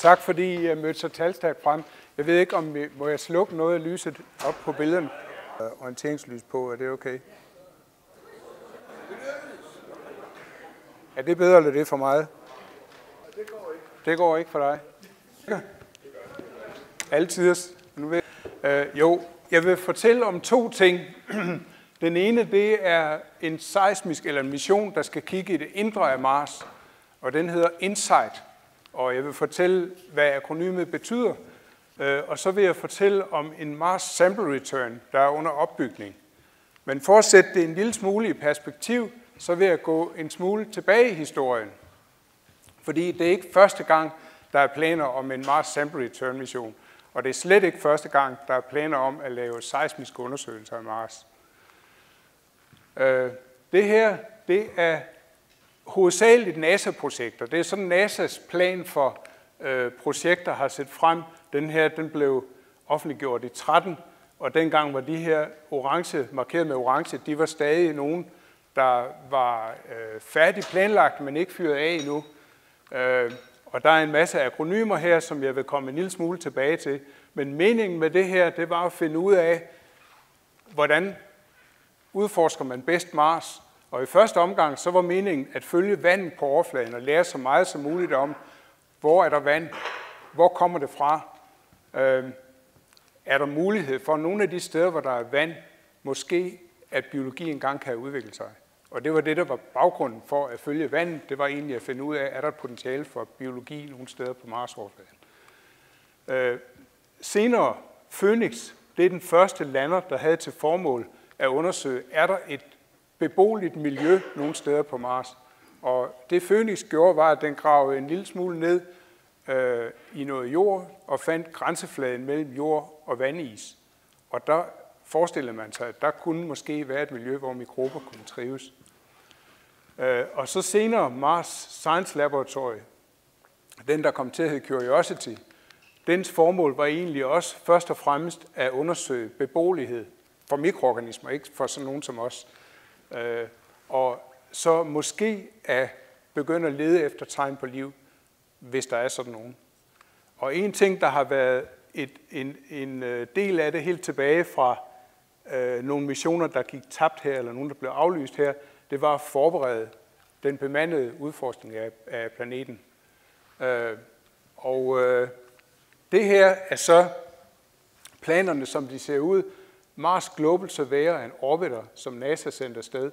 Tak fordi I øh, mødte så talstærkt frem. Jeg ved ikke, om vi, må jeg slukke noget af lyset op på billederne? Øh, orienteringslys på, er det okay? Er det bedre, eller det for meget? Det går ikke. Det går ikke for dig? Altid. Nu ved, øh, jo, jeg vil fortælle om to ting. Den ene, det er en seismisk eller en mission, der skal kigge i det indre af Mars, og den hedder InSight. Og jeg vil fortælle, hvad akronymet betyder, øh, og så vil jeg fortælle om en Mars Sample Return, der er under opbygning. Men for at sætte det en lille smule i perspektiv, så vil jeg gå en smule tilbage i historien. Fordi det er ikke første gang, der er planer om en Mars Sample Return mission, og det er slet ikke første gang, der er planer om at lave seismiske undersøgelser af Mars. Øh, det her, det er hovedsageligt NASA-projekter. Det er sådan NASA's plan for øh, projekter har set frem. Den her, den blev offentliggjort i 13, og dengang var de her orange, markeret med orange, de var stadig nogen, der var øh, færdig planlagt, men ikke fyret af endnu. Øh, og der er en masse akronymer her, som jeg vil komme en lille smule tilbage til. Men meningen med det her, det var at finde ud af, hvordan udforsker man bedst Mars. Og i første omgang, så var meningen at følge vandet på overfladen og lære så meget som muligt om, hvor er der vand, hvor kommer det fra, øh, er der mulighed for nogle af de steder, hvor der er vand, måske at biologi engang kan udvikle sig. Og det var det, der var baggrunden for at følge vandet. Det var egentlig at finde ud af, er der et potentiale for biologi nogle steder på Mars-overfladen. Øh, senere, Phoenix, det er den første lander, der havde til formål at undersøge, er der et beboeligt miljø nogle steder på Mars. Og det Phoenix gjorde, var, at den gravede en lille smule ned øh, i noget jord og fandt grænsefladen mellem jord og vandis. Og der forestillede man sig, at der kunne måske være et miljø, hvor mikrober kunne trives. Øh, og så senere Mars Science Laboratory, den der kom til at hedde Curiosity, dens formål var egentlig også først og fremmest at undersøge beboelighed for mikroorganismer, ikke for sådan nogen som os. Øh, og så måske at begynde at lede efter tegn på liv, hvis der er sådan nogen. Og en ting, der har været et, en, en øh, del af det helt tilbage fra øh, nogle missioner, der gik tabt her, eller nogen, der blev aflyst her, det var at forberede den bemandede udforskning af, af planeten. Øh, og øh, det her er så planerne, som de ser ud. Mars Global Surveyor er en orbiter, som NASA sendte afsted.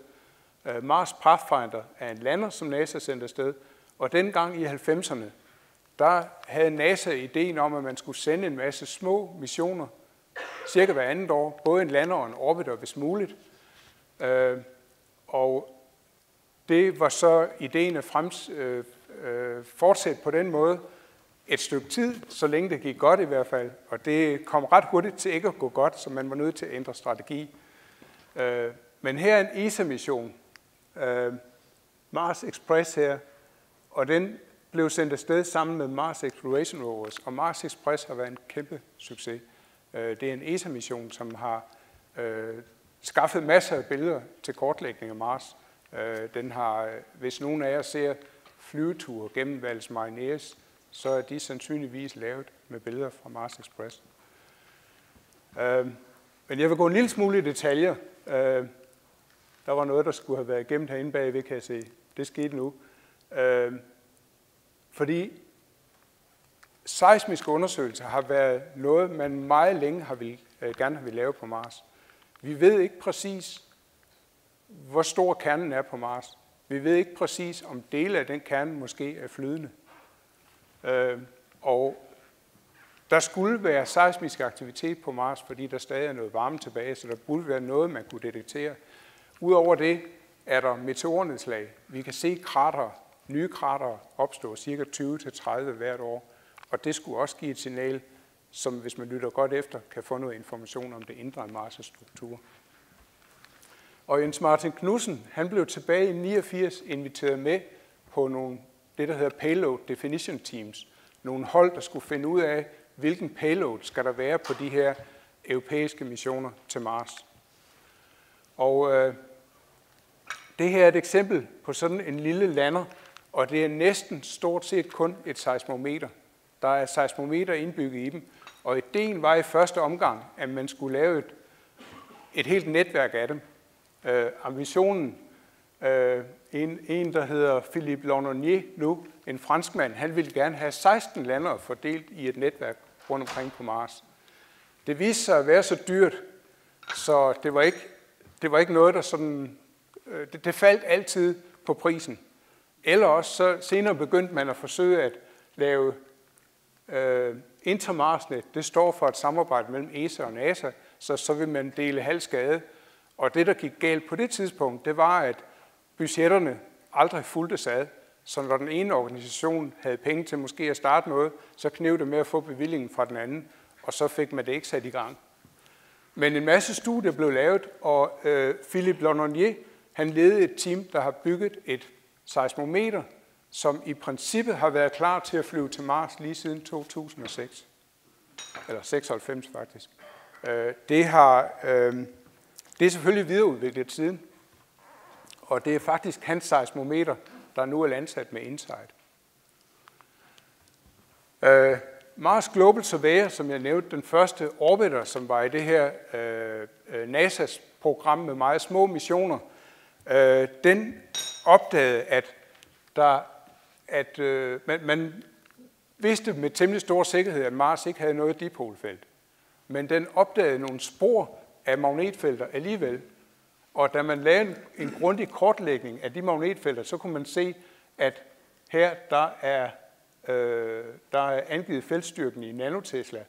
Øh, Mars Pathfinder er en lander, som NASA sendte afsted. Og dengang i 90'erne, der havde NASA ideen om, at man skulle sende en masse små missioner, cirka hver andet år, både en lander og en orbiter, hvis muligt. Øh, og det var så ideen at frems, øh, øh, fortsætte på den måde et stykke tid, så længe det gik godt i hvert fald. Og det kom ret hurtigt til ikke at gå godt, så man var nødt til at ændre strategi. Øh, men her er en ESA-mission, øh, Mars Express her, og den blev sendt afsted sammen med Mars Exploration Rovers, og Mars Express har været en kæmpe succes. Øh, det er en ESA-mission, som har øh, skaffet masser af billeder til kortlægning af Mars. Øh, den har, øh, hvis nogen af jer ser flyveture gennem Valles Marineris, så er de sandsynligvis lavet med billeder fra Mars Express. Øhm, men jeg vil gå en lille smule i detaljer. Øhm, der var noget, der skulle have været gemt herinde bagved, kan jeg se. Det skete nu. Øhm, fordi seismiske undersøgelser har været noget, man meget længe har vil, øh, gerne har vil lave på Mars. Vi ved ikke præcis, hvor stor kernen er på Mars. Vi ved ikke præcis, om dele af den kerne måske er flydende. Øh, og der skulle være seismisk aktivitet på Mars, fordi der stadig er noget varme tilbage, så der burde være noget, man kunne detektere. Udover det er der meteornedslag. Vi kan se krater, nye krater opstå cirka 20-30 hvert år, og det skulle også give et signal, som hvis man lytter godt efter, kan få noget information om det indre af Mars' struktur. Og Jens Martin Knudsen, han blev tilbage i 89 inviteret med på nogle, det, der hedder Payload Definition Teams. Nogle hold, der skulle finde ud af, hvilken payload skal der være på de her europæiske missioner til Mars. Og øh, det her er et eksempel på sådan en lille lander, og det er næsten stort set kun et seismometer. Der er seismometer indbygget i dem, og ideen var i første omgang, at man skulle lave et, et helt netværk af dem. Øh, ambitionen, øh, en, en der hedder Philippe Londonier nu, en franskmand, han ville gerne have 16 lander fordelt i et netværk rundt omkring på Mars. Det viste sig at være så dyrt, så det var ikke, det var ikke noget, der sådan... Øh, det, det faldt altid på prisen. Eller også så senere begyndte man at forsøge at lave øh, Intermarsnet. Det står for et samarbejde mellem ESA og NASA, så så vil man dele halv skade. Og det, der gik galt på det tidspunkt, det var, at budgetterne aldrig fulgtes ad. Så når den ene organisation havde penge til måske at starte noget, så knæv det med at få bevillingen fra den anden, og så fik man det ikke sat i gang. Men en masse studier blev lavet, og øh, Philippe Londonier, han ledede et team, der har bygget et seismometer, som i princippet har været klar til at flyve til Mars lige siden 2006. Eller 96 faktisk. Øh, det, har, øh, det er selvfølgelig videreudviklet siden, og det er faktisk hans seismometer, der nu er landsat med Insight. Øh, Mars Global Surveyor, som jeg nævnte, den første orbiter, som var i det her øh, øh NASA's program med meget små missioner, øh, den opdagede, at, der, at øh, man, man vidste med temmelig stor sikkerhed, at Mars ikke havde noget dipolfelt. Men den opdagede nogle spor af magnetfelter alligevel. Og da man lavede en, grundig kortlægning af de magnetfelter, så kunne man se, at her der er Øh, der er angivet feltstyrken i nanotesla,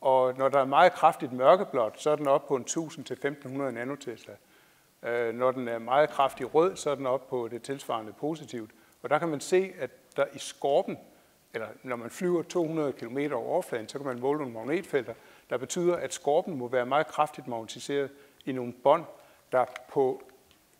og når der er meget kraftigt mørkeblåt, så er den op på en 1000-1500 nanotesla. Øh, når den er meget kraftig rød, så er den op på det tilsvarende positivt. Og der kan man se, at der i skorpen, eller når man flyver 200 km over overfladen, så kan man måle nogle magnetfelter, der betyder, at skorpen må være meget kraftigt magnetiseret i nogle bånd, der på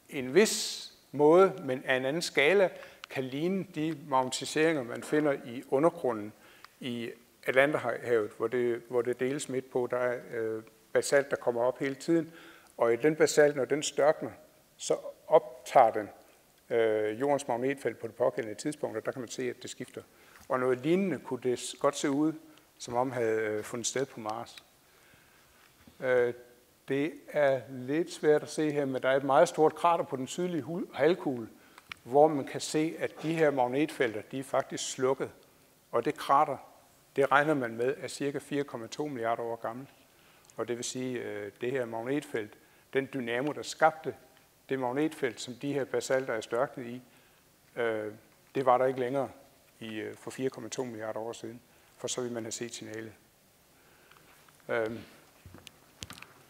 en vis måde, men af en anden skala, kan ligne de magnetiseringer, man finder i undergrunden i Atlanterhavet, hvor det, hvor det deles midt på. Der er øh, basalt, der kommer op hele tiden, og i den basalt, når den størkner, så optager den øh, jordens magnetfelt på det pågældende tidspunkt, og der kan man se, at det skifter. Og noget lignende kunne det godt se ud, som om havde øh, fundet sted på Mars. Øh, det er lidt svært at se her, men der er et meget stort krater på den sydlige halvkugle, hvor man kan se, at de her magnetfelter, de er faktisk slukket. Og det krater, det regner man med, er cirka 4,2 milliarder år gammelt. Og det vil sige, at det her magnetfelt, den dynamo, der skabte det magnetfelt, som de her basalter er størknet i, øh, det var der ikke længere i, øh, for 4,2 milliarder år siden, for så vil man have set signalet. Øhm,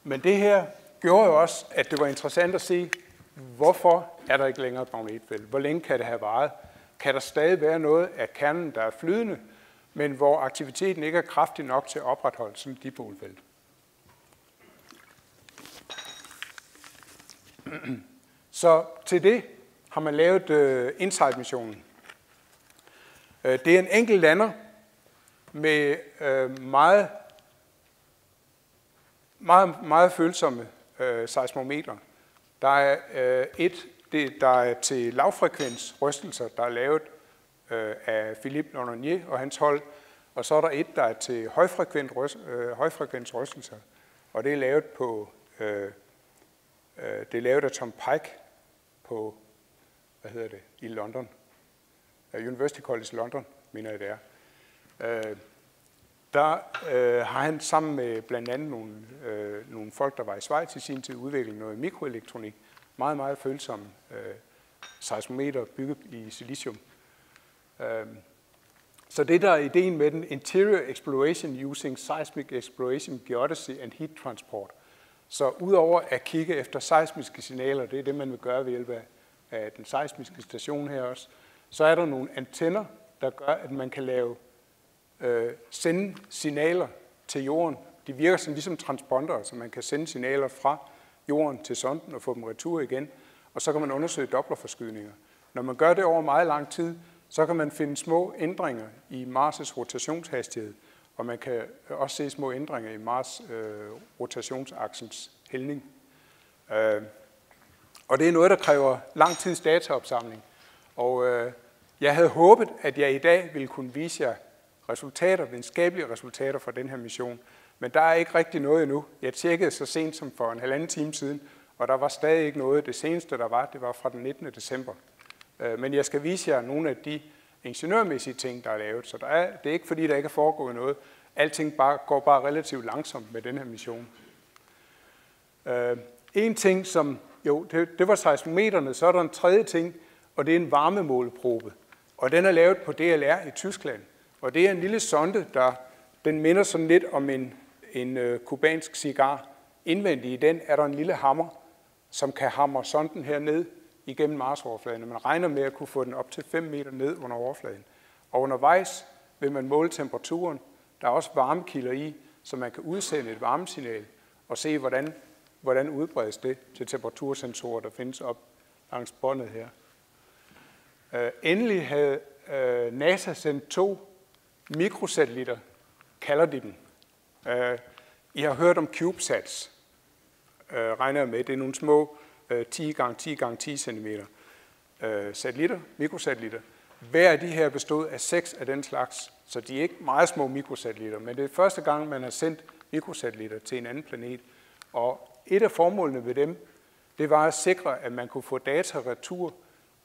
men det her gjorde jo også, at det var interessant at se, Hvorfor er der ikke længere et magnetfelt? Hvor længe kan det have varet? Kan der stadig være noget af kernen, der er flydende, men hvor aktiviteten ikke er kraftig nok til at opretholde sådan et dipolfelt? Så til det har man lavet uh, InSight-missionen. Uh, det er en enkelt lander med uh, meget, meget, meget følsomme øh, seismometer. Der er øh, et, det, der er til lavfrekvens rystelser, der er lavet øh, af Philippe Londonier og hans hold, og så er der et, der er til højfrekvent, ryst, øh, højfrekvens rystelser, og det er lavet på øh, øh, det er lavet af Tom Pike på, hvad hedder det, i London. University College London, mener jeg det er. Øh, der øh, har han sammen med blandt andet nogle, øh, nogle folk, der var i Schweiz i sin tid, udviklet noget mikroelektronik. Meget, meget følsomme øh, seismometer bygget i silicium. Øh, så det der er ideen med den, Interior Exploration Using Seismic Exploration, Geodesy and Heat Transport. Så udover at kigge efter seismiske signaler, det er det, man vil gøre ved hjælp af, af den seismiske station her også, så er der nogle antenner, der gør, at man kan lave øh, sende signaler til jorden. De virker som ligesom transponder, så man kan sende signaler fra jorden til sonden og få dem retur igen, og så kan man undersøge dopplerforskydninger. Når man gør det over meget lang tid, så kan man finde små ændringer i Mars' rotationshastighed, og man kan øh, også se små ændringer i Mars øh, rotationsaksens hældning. Øh, og det er noget, der kræver lang tids dataopsamling. Og øh, jeg havde håbet, at jeg i dag ville kunne vise jer resultater, videnskabelige resultater fra den her mission. Men der er ikke rigtig noget endnu. Jeg tjekkede så sent som for en halvanden time siden, og der var stadig ikke noget. Det seneste, der var, det var fra den 19. december. Øh, men jeg skal vise jer nogle af de ingeniørmæssige ting, der er lavet. Så der er, det er ikke fordi, der ikke er foregået noget. Alting bare, går bare relativt langsomt med den her mission. Øh, en ting, som, jo, det, det var seismometerne, så er der en tredje ting, og det er en varmemåleprobe. Og den er lavet på DLR i Tyskland. Og det er en lille sonde, der den minder sådan lidt om en, en øh, kubansk cigar. Indvendig i den er der en lille hammer, som kan hamre sonden her ned igennem Mars-overfladen. Man regner med at kunne få den op til 5 meter ned under overfladen. Og undervejs vil man måle temperaturen. Der er også varmekilder i, så man kan udsende et varmesignal og se, hvordan, hvordan udbredes det til temperatursensorer, der findes op langs båndet her. Øh, endelig havde øh, NASA sendt to mikrosatellitter, kalder de dem. Uh, I har hørt om CubeSats, uh, regner jeg med. Det er nogle små øh, 10 gange 10 gange 10 cm satellitter, mikrosatellitter. Hver af de her bestod af seks af den slags, så de er ikke meget små mikrosatellitter, men det er første gang, man har sendt mikrosatellitter til en anden planet. Og et af formålene ved dem, det var at sikre, at man kunne få data retur,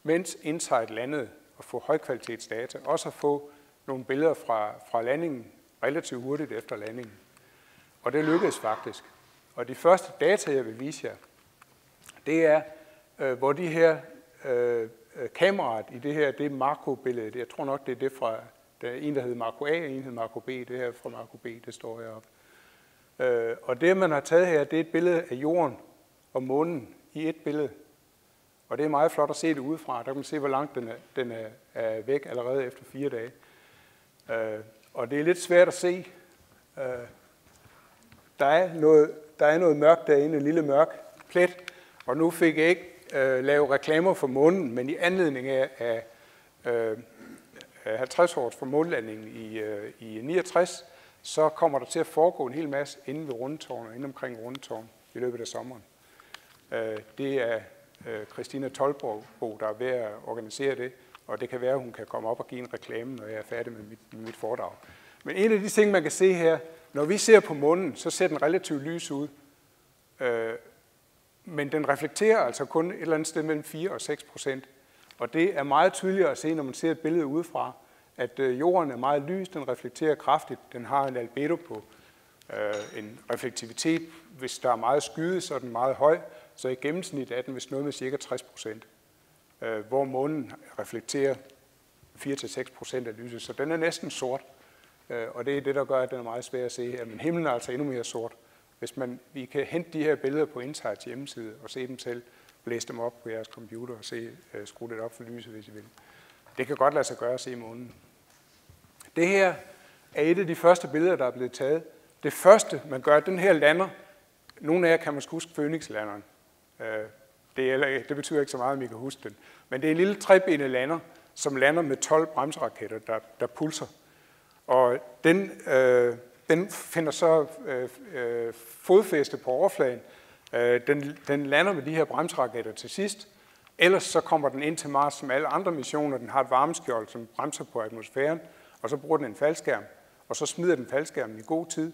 mens InSight landede, og få højkvalitetsdata, også at få nogle billeder fra, fra landingen relativt hurtigt efter landingen. Og det lykkedes faktisk. Og de første data, jeg vil vise jer, det er, øh, hvor de her øh, øh kameraet i det her, det er makrobilledet. Jeg tror nok, det er det fra, der er en, der hedder Marco A, og en, der hedder Marco B. Det her fra Marco B, det står heroppe. Øh, og det, man har taget her, det er et billede af jorden og månen i et billede. Og det er meget flot at se det udefra. Der kan man se, hvor langt den er, den er, er væk allerede efter fire dage. Øh, og det er lidt svært at se. Øh, der, er noget, der er noget mørkt derinde, en lille mørk plet, og nu fik jeg ikke øh, lavet reklamer for månen, men i anledning af, af øh, 50 års for månlandingen i, øh, i 69, så kommer der til at foregå en hel masse inde ved Rundetårn og inde omkring Rundetårn i løbet af sommeren. Øh, det er øh, Christina Tolborg, der er ved at organisere det, og det kan være, at hun kan komme op og give en reklame, når jeg er færdig med mit, med mit foredrag. Men en af de ting, man kan se her, når vi ser på månen, så ser den relativt lys ud. Øh, men den reflekterer altså kun et eller andet sted mellem 4 og 6 procent. Og det er meget tydeligere at se, når man ser et billede udefra, at øh, jorden er meget lys, den reflekterer kraftigt, den har en albedo på øh, en reflektivitet. Hvis der er meget skyde, så er den meget høj, så i gennemsnit er den vist noget med cirka 60 procent, øh, hvor månen reflekterer 4-6 procent af lyset, så den er næsten sort. Øh, og det er det, der gør, at den er meget svær at se. Men himlen er altså endnu mere sort. Hvis man, vi kan hente de her billeder på Insights hjemmeside og se dem selv, læse dem op på jeres computer og se, øh, skrue lidt op for lyset, hvis I vil. Det kan godt lade sig gøre at se månen. Det her er et af de første billeder, der er blevet taget. Det første, man gør, den her lander, nogle af jer kan måske huske Phoenix-landeren. Uh, det, er, det betyder ikke så meget, om I kan huske den. Men det er en lille trebenet lander, som lander med 12 bremseraketter, der, der pulser. Og den, øh, den finder så øh, øh, fodfæste på overfladen. Øh, den, den lander med de her bremseraketter til sidst. Ellers så kommer den ind til Mars som alle andre missioner. Den har et varmeskjold, som bremser på atmosfæren, og så bruger den en faldskærm, og så smider den faldskærmen i god tid.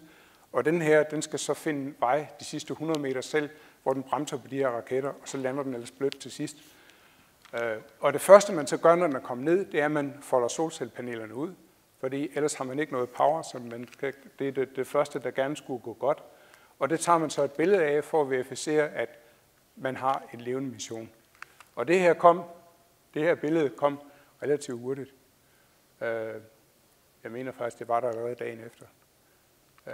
Og den her, den skal så finde vej de sidste 100 meter selv, hvor den bremser på de her raketter, og så lander den ellers blødt til sidst. Øh, og det første, man så gør, når den er kommet ned, det er, at man folder solcellepanelerne ud fordi ellers har man ikke noget power, så man skal, det er det, det første, der gerne skulle gå godt. Og det tager man så et billede af for at verificere, at man har en levende mission. Og det her kom, det her billede kom relativt hurtigt. Øh, jeg mener faktisk, det var der allerede dagen efter. Øh,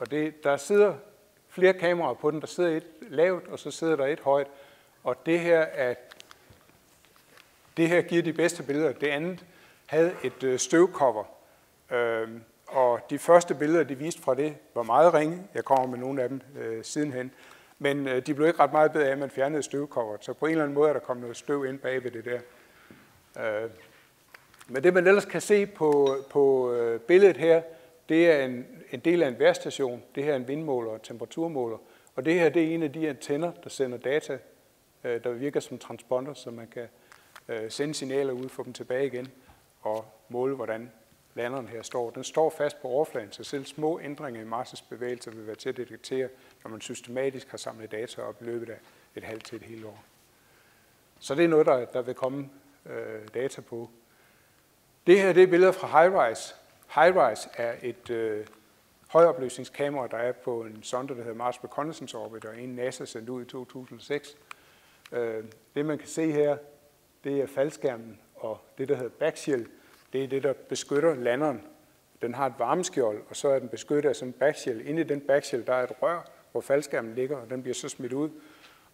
og det, der sidder flere kameraer på den. Der sidder et lavt, og så sidder der et højt. Og det her, er, det her giver de bedste billeder. Det andet havde et støvkopper. støvcover, øhm, og de første billeder, de viste fra det, var meget ringe. Jeg kommer med nogle af dem øh, sidenhen. Men øh, de blev ikke ret meget bedre af, at man fjernede støvcoveret. Så på en eller anden måde er der kommet noget støv ind bag ved det der. Øh, men det, man ellers kan se på, på øh, billedet her, det er en, en del af en værstation. Det her er en vindmåler og temperaturmåler. Og det her det er en af de antenner, der sender data, øh, der virker som transponder, så man kan øh, sende signaler ud, få dem tilbage igen og måle, hvordan landeren her står. Den står fast på overfladen, så selv små ændringer i Mars' bevægelser vil være til at detektere, når man systematisk har samlet data op i løbet af et halvt til et helt år. Så det er noget, der, der vil komme øh, data på. Det her det er billeder fra HiRISE. HiRISE er et øh, højopløsningskamera, der er på en sonde, der hedder Mars Reconnaissance Orbiter, en NASA sendte ud i 2006. Øh, det man kan se her, det er faldskærmen, og det der hedder backshield, det er det, der beskytter landeren. Den har et varmeskjold, og så er den beskyttet af sådan en backshield. Inde i den backshield, der er et rør, hvor faldskærmen ligger, og den bliver så smidt ud.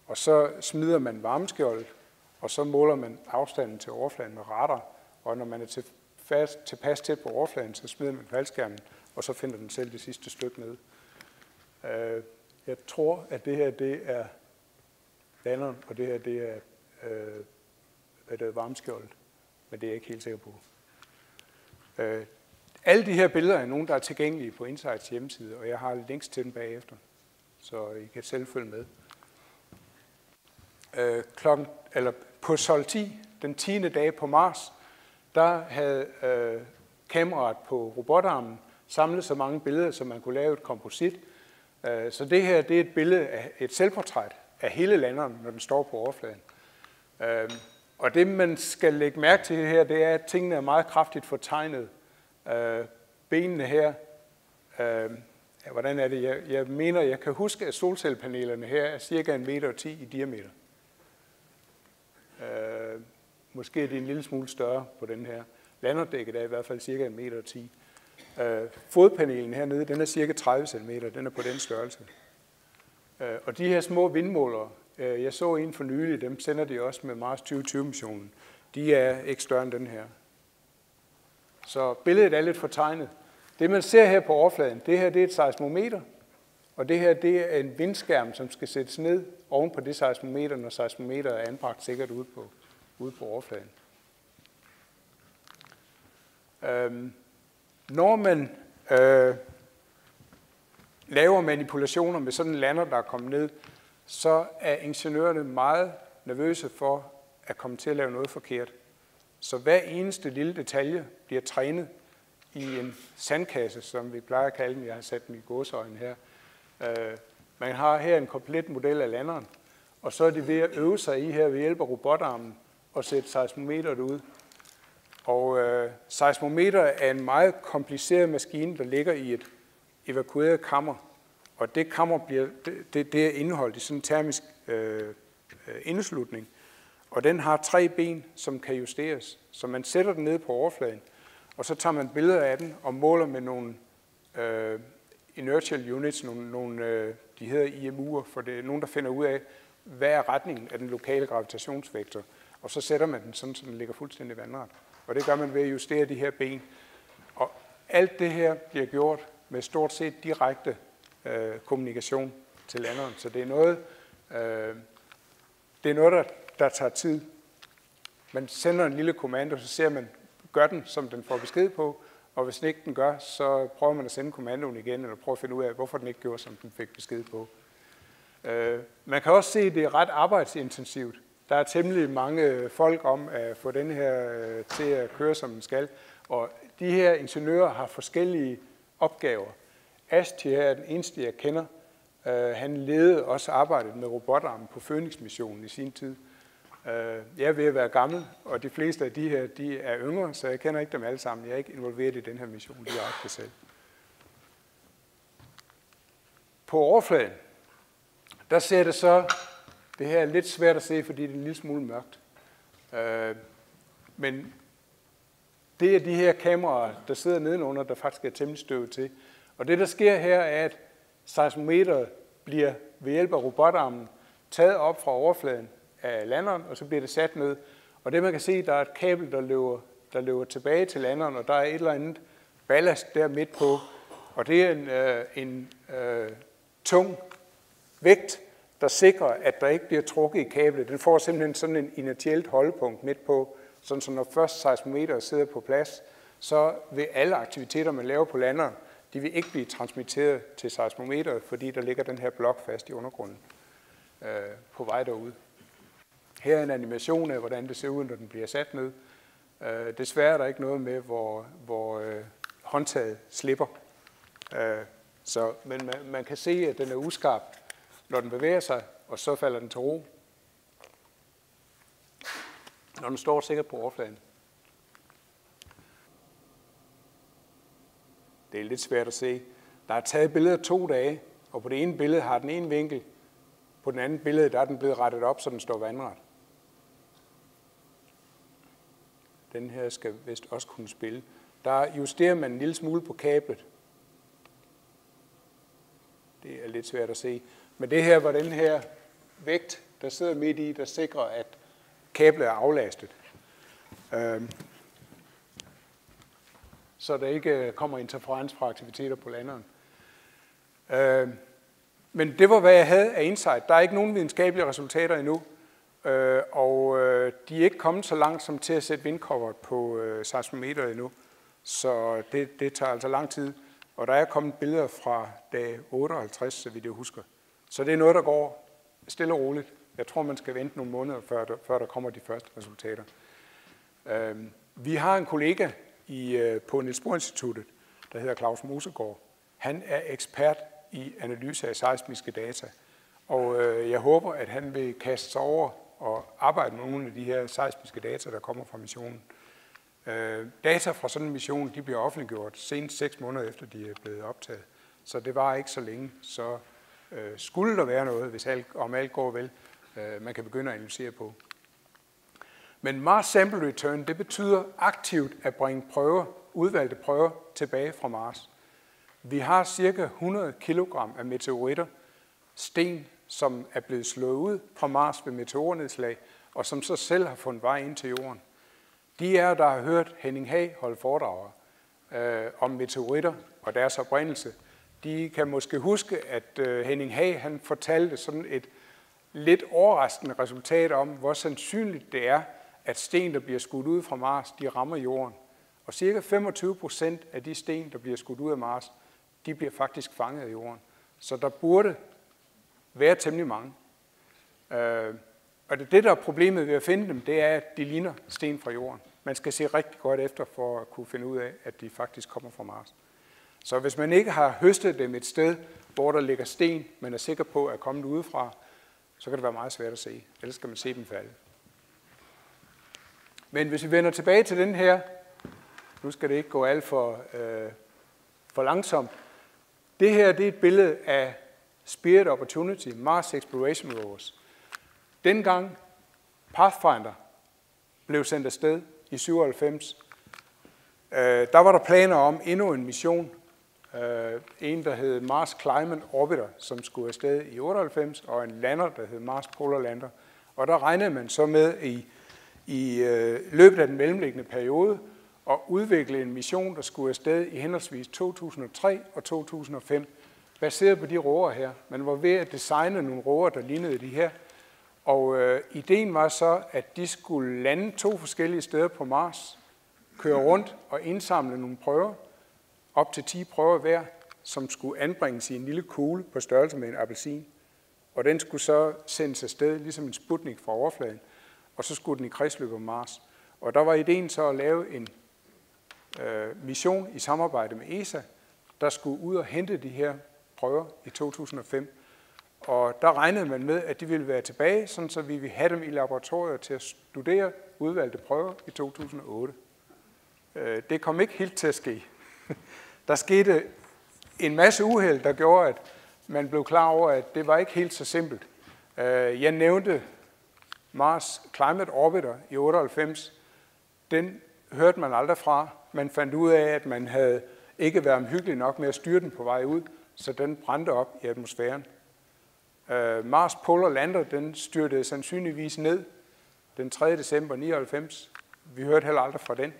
Og så smider man varmeskjoldet, og så måler man afstanden til overfladen med radar. Og når man er til fast, tilpas tæt på overfladen, så smider man faldskærmen, og så finder den selv det sidste stykke ned. Øh, jeg tror, at det her det er landeren, og det her det er, øh, hvad det er varmeskjoldet, men det er jeg ikke helt sikker på. Øh, alle de her billeder er nogen, der er tilgængelige på Insights hjemmeside, og jeg har links til dem bagefter, så I kan selv følge med. Øh, klokken, eller på Sol 10, den 10. dag på Mars, der havde øh, kameraet på robotarmen samle så mange billeder, som man kunne lave et komposit. Øh, så det her det er et billede af et selvportræt af hele landeren, når den står på overfladen. Øh, og det, man skal lægge mærke til her, det er, at tingene er meget kraftigt fortegnet. Øh, benene her, ja, hvordan er det? Jeg, jeg mener, jeg kan huske, at solcellepanelerne her er cirka 1,10 meter i diameter. Måske er det en lille smule større på den her. Landerdækket er i hvert fald cirka 1,10 meter. Øh, fodpanelen hernede, den er cirka 30 cm, den er på den størrelse. Øh, og de her små vindmålere, Øh, jeg så en for nylig, dem sender de også med Mars 2020-missionen. De er ikke større end den her. Så billedet er lidt fortegnet. Det man ser her på overfladen, det her det er et seismometer, og det her det er en vindskærm, som skal sættes ned oven på det seismometer, når seismometeret er anbragt sikkert ude på, ude på overfladen. Øhm, når man øh, laver manipulationer med sådan en lander, der er kommet ned, så er ingeniørerne meget nervøse for at komme til at lave noget forkert. Så hver eneste lille detalje bliver trænet i en sandkasse, som vi plejer at kalde den. Jeg har sat den i godsøjen her. Øh, man har her en komplet model af landeren, og så er de ved at øve sig i her ved hjælp af robotarmen og sætte seismometeret ud. Og øh, seismometer er en meget kompliceret maskine, der ligger i et evakueret kammer, og det kammer bliver, det, det, det er indeholdt i sådan en termisk øh, indslutning. indeslutning. Og den har tre ben, som kan justeres. Så man sætter den ned på overfladen, og så tager man billeder af den og måler med nogle øh, inertial units, nogle, nogle øh, de hedder IMU'er, for det er nogen, der finder ud af, hvad er retningen af den lokale gravitationsvektor. Og så sætter man den sådan, så den ligger fuldstændig vandret. Og det gør man ved at justere de her ben. Og alt det her bliver gjort med stort set direkte øh, kommunikation til landeren. Så det er noget, øh, det er noget der, der tager tid. Man sender en lille kommando, så ser man, gør den, som den får besked på, og hvis den ikke den gør, så prøver man at sende kommandoen igen, eller prøver at finde ud af, hvorfor den ikke gjorde, som den fik besked på. Øh, man kan også se, at det er ret arbejdsintensivt. Der er temmelig mange folk om at få den her øh, til at køre, som den skal. Og de her ingeniører har forskellige opgaver. Asti er den eneste, jeg kender. Øh, han ledede også arbejdet med robotarmen på Phoenix-missionen i sin tid. Øh, jeg er ved at være gammel, og de fleste af de her de er yngre, så jeg kender ikke dem alle sammen. Jeg er ikke involveret i den her mission direkte selv. På overfladen, der ser det så, det her er lidt svært at se, fordi det er en lille smule mørkt. Øh, men det er de her kameraer, der sidder nedenunder, der faktisk er temmelig støvet til. Og det, der sker her, er, at seismometeret bliver ved hjælp af robotarmen taget op fra overfladen af landeren, og så bliver det sat ned. Og det, man kan se, der er et kabel, der løber, der løber tilbage til landeren, og der er et eller andet ballast der midt på. Og det er en, øh, en øh, tung vægt, der sikrer, at der ikke bliver trukket i kablet. Den får simpelthen sådan en inertielt holdepunkt midt på, sådan så når først seismometeret sidder på plads, så vil alle aktiviteter, man laver på landeren, de vil ikke blive transmitteret til seismometeret, fordi der ligger den her blok fast i undergrunden øh, på vej derude. Her er en animation af, hvordan det ser ud, når den bliver sat ned. Øh, desværre er der ikke noget med, hvor, hvor, øh, håndtaget slipper. Øh, så, men man, man kan se, at den er uskarp, når den bevæger sig, og så falder den til ro. Når den står sikkert på overfladen. Det er lidt svært at se. Der er taget billeder to dage, og på det ene billede har den ene vinkel, på den anden billede der er den blevet rettet op, så den står vandret. Den her skal vist også kunne spille. Der justerer man en lille smule på kablet. Det er lidt svært at se. Men det her var den her vægt, der sidder midt i, der sikrer, at kablet er aflastet. Øhm, så der ikke øh, kommer interferens fra aktiviteter på landeren. Øhm, men det var, hvad jeg havde af insight. Der er ikke nogen videnskabelige resultater endnu, øh, og øh, de er ikke kommet så langt som til at sætte vindcoveret på øh, seismometer endnu. Så det, det tager altså lang tid. Og der er kommet billeder fra dag 58, så vidt jeg husker. Så det er noget, der går stille og roligt. Jeg tror, man skal vente nogle måneder, før der, før der kommer de første resultater. Øhm, vi har en kollega i, øh, på Niels Bohr Instituttet, der hedder Claus Mosegaard. Han er ekspert i analyse af seismiske data. Og øh, jeg håber, at han vil kaste sig over og arbejde med nogle af de her seismiske data, der kommer fra missionen. Øh, data fra sådan en mission, de bliver offentliggjort senest seks måneder efter, de er blevet optaget. Så det var ikke så længe. Så øh, skulle der være noget, hvis alt, om alt går vel, øh, man kan begynde at analysere på. Men Mars Sample Return, det betyder aktivt at bringe prøver, udvalgte prøver tilbage fra Mars. Vi har cirka 100 kg af meteoritter, sten, som er blevet slået ud fra Mars ved meteornedslag, og som så selv har fundet vej ind til jorden. De er, der har hørt Henning Hag holde foredrager øh, om meteoritter og deres oprindelse, de kan måske huske, at øh, Henning Hag han fortalte sådan et lidt overraskende resultat om, hvor sandsynligt det er, at sten, der bliver skudt ud fra Mars, de rammer jorden. Og cirka 25 procent af de sten, der bliver skudt ud af Mars, de bliver faktisk fanget af jorden. Så der burde være temmelig mange. Øh, og det, der er problemet ved at finde dem, det er, at de ligner sten fra jorden. Man skal se rigtig godt efter for at kunne finde ud af, at de faktisk kommer fra Mars. Så hvis man ikke har høstet dem et sted, hvor der ligger sten, man er sikker på at komme udefra, så kan det være meget svært at se. Ellers skal man se dem falde. Men hvis vi vender tilbage til den her, nu skal det ikke gå alt for, øh, for langsomt. Det her det er et billede af Spirit Opportunity, Mars Exploration Rovers. Dengang Pathfinder blev sendt afsted i 97, øh, der var der planer om endnu en mission. Øh, en, der hed Mars Climate Orbiter, som skulle afsted i 98, og en lander, der hed Mars Polar Lander. Og der regnede man så med i, i øh, løbet af den mellemliggende periode at udvikle en mission, der skulle afsted i henholdsvis 2003 og 2005, baseret på de roer her. Man var ved at designe nogle roer, der lignede de her, og øh, ideen var så, at de skulle lande to forskellige steder på Mars, køre rundt og indsamle nogle prøver, op til 10 prøver hver, som skulle anbringes i en lille kugle på størrelse med en appelsin. Og den skulle så sendes afsted, ligesom en sputnik fra overfladen, og så skulle den i kredsløb om Mars. Og der var ideen så at lave en øh, mission i samarbejde med ESA, der skulle ud og hente de her prøver i 2005. Og der regnede man med, at de ville være tilbage, sådan så vi ville have dem i laboratoriet til at studere udvalgte prøver i 2008. Øh, det kom ikke helt til at ske. Der skete en masse uheld, der gjorde, at man blev klar over, at det var ikke helt så simpelt. Øh, jeg nævnte Mars Climate Orbiter i 98. Den hørte man aldrig fra. Man fandt ud af, at man havde ikke været omhyggelig nok med at styre den på vej ud, så den brændte op i atmosfæren. Øh, Mars Polar Lander, den styrtede sandsynligvis ned den 3. december 99. Vi hørte heller aldrig fra den.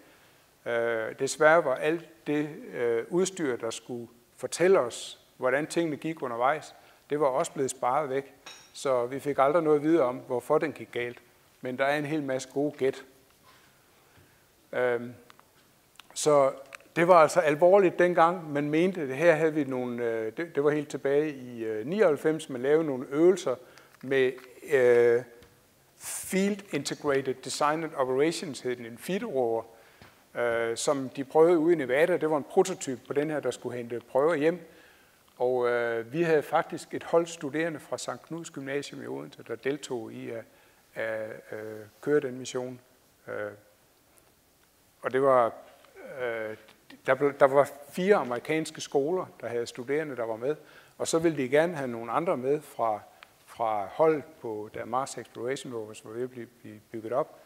Øh, desværre var alt det øh, udstyr, der skulle fortælle os, hvordan tingene gik undervejs, det var også blevet sparet væk. Så vi fik aldrig noget at vide om, hvorfor den gik galt. Men der er en hel masse gode gæt. Øh, så det var altså alvorligt dengang, man mente, at her havde vi nogle, øh, det, det var helt tilbage i øh, 99, man lavede nogle øvelser med øh, Field Integrated Design and Operations, hed den en feed øh, som de prøvede ude i Nevada. Det var en prototyp på den her, der skulle hente prøver hjem. Og øh, vi havde faktisk et hold studerende fra St. Knuds Gymnasium i Odense, der deltog i at, at, at køre den mission. Øh, og det var, øh, der, blev, der var fire amerikanske skoler, der havde studerende, der var med. Og så ville de gerne have nogle andre med fra, fra holdet på der Mars Exploration Rovers var ved at blive bygget op.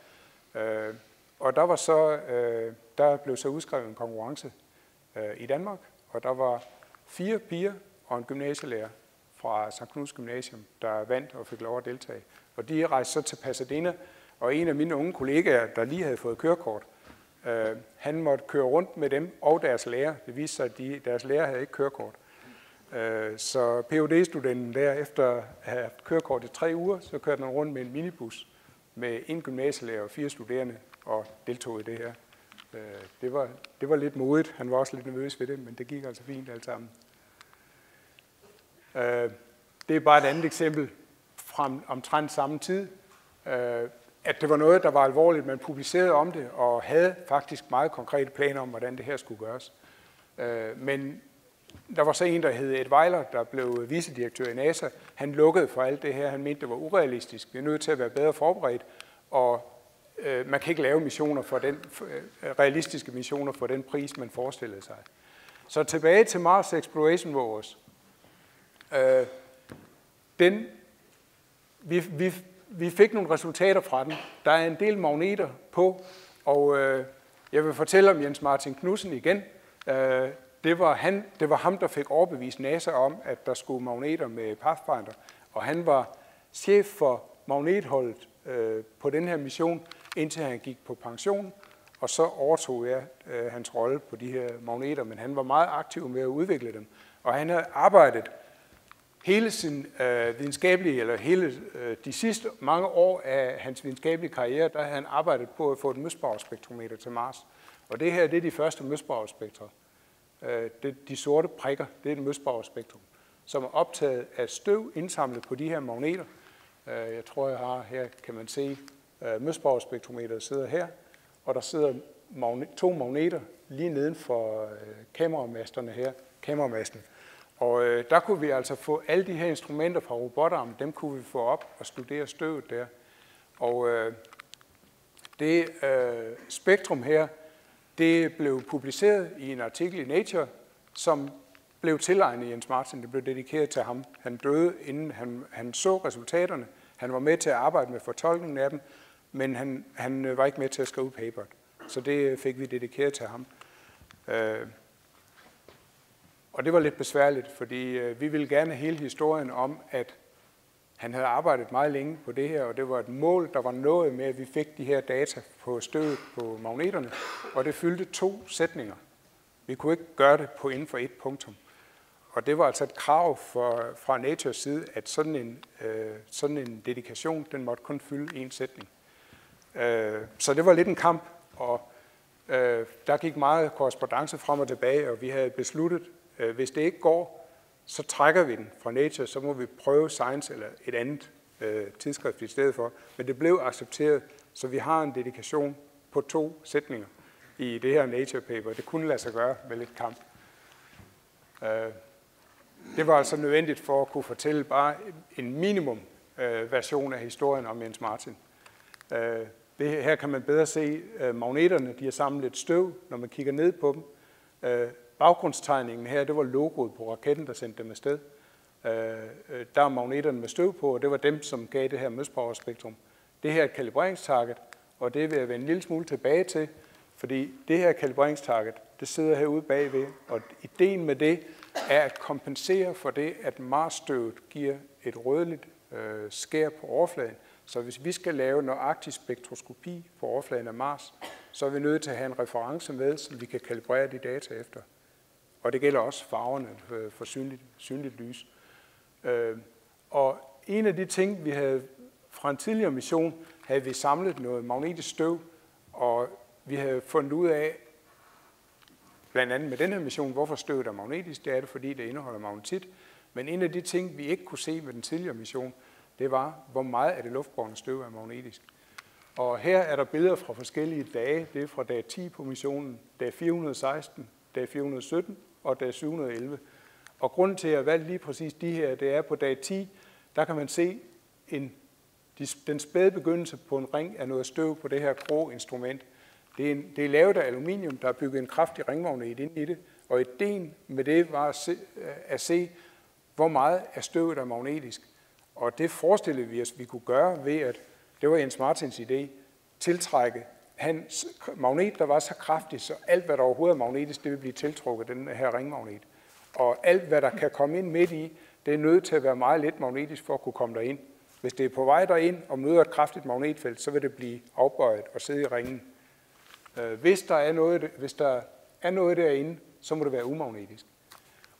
Øh, og der var så, øh, der blev så udskrevet en konkurrence øh, i Danmark, og der var fire piger og en gymnasielærer fra St. Knuds Gymnasium, der vandt og fik lov at deltage. Og de rejste så til Pasadena, og en af mine unge kollegaer, der lige havde fået kørekort, øh, han måtte køre rundt med dem og deres lærer. Det viste sig, at de, deres lærer havde ikke kørekort. Øh, så phd studenten der, efter at have haft kørekort i tre uger, så kørte han rundt med en minibus med en gymnasielærer og fire studerende og deltog i det her. Øh, det var, det var lidt modigt. Han var også lidt nervøs ved det, men det gik altså fint alt sammen. Øh, det er bare et andet eksempel fra omtrent samme tid, øh, at det var noget, der var alvorligt. Man publicerede om det og havde faktisk meget konkrete planer om, hvordan det her skulle gøres. Men der var så en, der hed Ed Weiler, der blev vicedirektør i NASA. Han lukkede for alt det her. Han mente, det var urealistisk. Vi er nødt til at være bedre forberedt, og Øh, man kan ikke lave missioner for den, øh, realistiske missioner for den pris, man forestillede sig. Så tilbage til Mars Exploration Rovers. Øh, den, vi, vi, vi fik nogle resultater fra den. Der er en del magneter på, og øh, jeg vil fortælle om Jens Martin Knudsen igen. Øh, det, var han, det var ham, der fik overbevist NASA om, at der skulle magneter med Pathfinder, og han var chef for magnetholdet øh, på den her mission, indtil han gik på pension, og så overtog jeg øh, hans rolle på de her magneter, men han var meget aktiv med at udvikle dem. Og han havde arbejdet hele sin øh, videnskabelige, eller hele øh, de sidste mange år af hans videnskabelige karriere, der havde han arbejdet på at få et møsbauerspektrometer til Mars. Og det her, det er de første møsbauerspektre. Øh, det, de sorte prikker, det er et møsbauerspektrum, som er optaget af støv indsamlet på de her magneter. Øh, jeg tror, jeg har her, kan man se, øh, møsbauerspektrometeret sidder her, og der sidder magne, to magneter lige neden for øh, kameramasterne her, kameramasten. Og øh, der kunne vi altså få alle de her instrumenter fra robotarmen, dem kunne vi få op og studere støvet der. Og øh, det øh, spektrum her, det blev publiceret i en artikel i Nature, som blev tilegnet Jens Martin. Det blev dedikeret til ham. Han døde, inden han, han så resultaterne. Han var med til at arbejde med fortolkningen af dem, men han, han øh, var ikke med til at skrive paperet, Så det øh, fik vi dedikeret til ham. Øh, og det var lidt besværligt, fordi øh, vi ville gerne hele historien om, at han havde arbejdet meget længe på det her, og det var et mål, der var nået med, at vi fik de her data på stødet på magneterne, og det fyldte to sætninger. Vi kunne ikke gøre det på inden for et punktum. Og det var altså et krav for, fra Natures side, at sådan en, øh, sådan en dedikation, den måtte kun fylde en sætning. Øh, så det var lidt en kamp, og øh, der gik meget korrespondence frem og tilbage, og vi havde besluttet, Øh, hvis det ikke går, så trækker vi den fra Nature, så må vi prøve Science eller et andet øh, tidsskrift i stedet for. Men det blev accepteret, så vi har en dedikation på to sætninger i det her Nature paper. Det kunne lade sig gøre med lidt kamp. Øh, det var altså nødvendigt for at kunne fortælle bare en minimum øh, version af historien om Jens Martin. Øh, det her kan man bedre se øh, magneterne, de har samlet lidt støv, når man kigger ned på dem. Øh, Baggrundstegningen her, det var logoet på raketten, der sendte dem afsted. Øh, øh der er magneterne med støv på, og det var dem, som gav det her møspowerspektrum. Det her er et kalibreringstarget, og det vil jeg vende en lille smule tilbage til, fordi det her kalibreringstarget, det sidder herude bagved, og ideen med det er at kompensere for det, at marsstøvet giver et rødligt øh, skær på overfladen. Så hvis vi skal lave nøjagtig spektroskopi på overfladen af Mars, så er vi nødt til at have en reference med, som vi kan kalibrere de data efter. Og det gælder også farverne øh, for synligt, synligt lys. Øh, og en af de ting, vi havde fra en tidligere mission, havde vi samlet noget magnetisk støv, og vi havde fundet ud af, blandt andet med den her mission, hvorfor støvet er magnetisk. Det er det, fordi det indeholder magnetit. Men en af de ting, vi ikke kunne se med den tidligere mission, det var, hvor meget af det luftbårne støv er magnetisk. Og her er der billeder fra forskellige dage. Det er fra dag 10 på missionen, dag 416, dag 417 og dag 711. Og grunden til, at jeg valgte lige præcis de her, det er på dag 10, der kan man se en, den spæde begyndelse på en ring af noget støv på det her grå instrument. Det er, en, det er lavet af aluminium, der er bygget en kraftig ringmagnet ind i det, og ideen med det var at se, at se hvor meget af støvet er magnetisk. Og det forestillede vi os, vi kunne gøre ved, at det var Jens Martins idé, tiltrække hans magnet, der var så kraftig, så alt, hvad der overhovedet er magnetisk, det vil blive tiltrukket den her ringmagnet. Og alt, hvad der kan komme ind midt i, det er nødt til at være meget lidt magnetisk for at kunne komme derind. Hvis det er på vej derind og møder et kraftigt magnetfelt, så vil det blive afbøjet og sidde i ringen. Øh, hvis der er noget, hvis der er noget derinde, så må det være umagnetisk.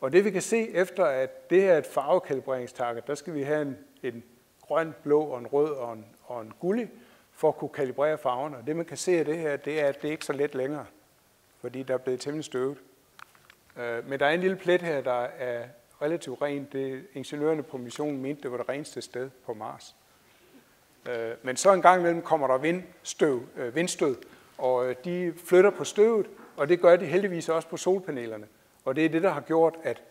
Og det vi kan se efter, at det her er et farvekalibreringstarget, der skal vi have en, en grøn, blå og en rød og en, og en gullig, for at kunne kalibrere farverne. Og det man kan se af det her, det er, at det ikke er så let længere, fordi der er blevet temmelig støvet. Øh, men der er en lille plet her, der er relativt ren. Det ingeniørerne på missionen mente, det var det reneste sted på Mars. Øh, men så en gang imellem kommer der vindstøv, øh, vindstød, og de flytter på støvet, og det gør de heldigvis også på solpanelerne. Og det er det, der har gjort, at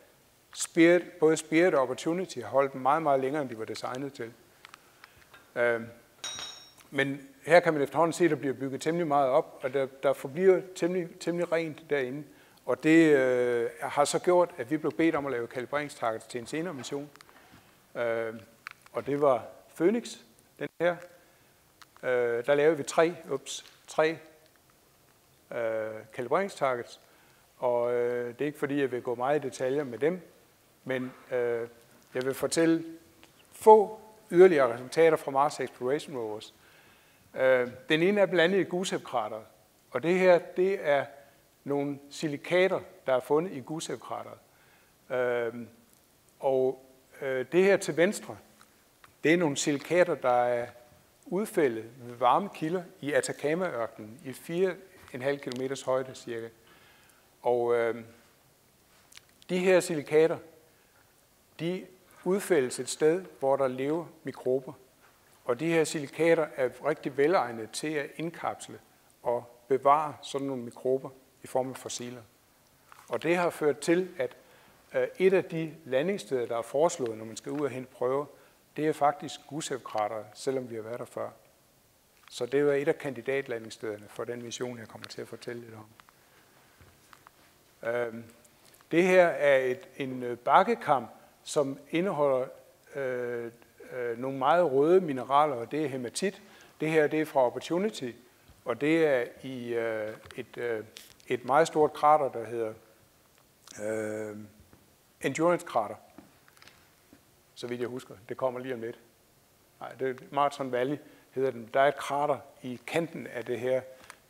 Spirit, både Spirit og Opportunity har holdt meget, meget længere, end de var designet til. Øhm, men her kan man efterhånden se, at der bliver bygget temmelig meget op, og der, der forbliver temmelig, temmelig rent derinde. Og det øh, har så gjort, at vi blev bedt om at lave kalibreringstargets til en senere mission. Øh, og det var Phoenix, den her. Øh, der lavede vi tre, ups, tre øh, kalibreringstargets. Og øh, det er ikke fordi, jeg vil gå meget i detaljer med dem, men øh, jeg vil fortælle få yderligere resultater fra Mars Exploration Rovers. Øh, den ene er blandet i Gusev-krateret, og det her, det er nogle silikater, der er fundet i Gusev-krateret. Øh, og øh, det her til venstre, det er nogle silikater, der er udfældet ved varme kilder i Atacama-ørkenen i 4,5 km højde cirka. Og øh, de her silikater, de udfældes et sted, hvor der lever mikrober. Og de her silikater er rigtig velegnet til at indkapsle og bevare sådan nogle mikrober i form af fossiler. Og det har ført til, at øh, et af de landingssteder, der er foreslået, når man skal ud og hente prøver, det er faktisk gusev selvom vi har været der før. Så det er et af kandidatlandingsstederne for den mission, jeg kommer til at fortælle lidt om. Øhm, det her er et, en øh, bakkekamp som indeholder øh, øh, nogle meget røde mineraler, og det er hematit. Det her det er fra Opportunity, og det er i øh, et, øh, et meget stort krater, der hedder øh, Endurance-krater, så vidt jeg husker. Det kommer lige om lidt. Nej, det er Marathon Valley hedder den. Der er et krater i kanten af det her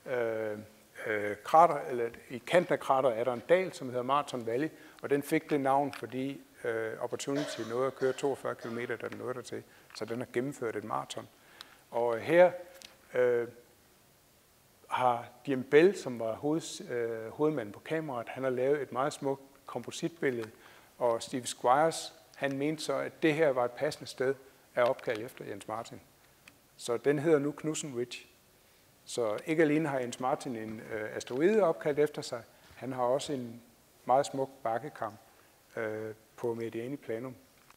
øh, øh, krater, eller i kanten af krater er der en dal, som hedder Marathon Valley, og den fik det navn, fordi øh, Opportunity nåede at køre 42 km, da den nåede der til. Så den har gennemført et maraton. Og øh, her øh, har Jim Bell, som var hoveds, øh, hovedmanden på kameraet, han har lavet et meget smukt kompositbillede, og Steve Squires, han mente så, at det her var et passende sted at opkalde efter Jens Martin. Så den hedder nu Knudsen Ridge. Så ikke alene har Jens Martin en øh, asteroide opkaldt efter sig, han har også en meget smuk bakkekamp øh, på Mediani Planum,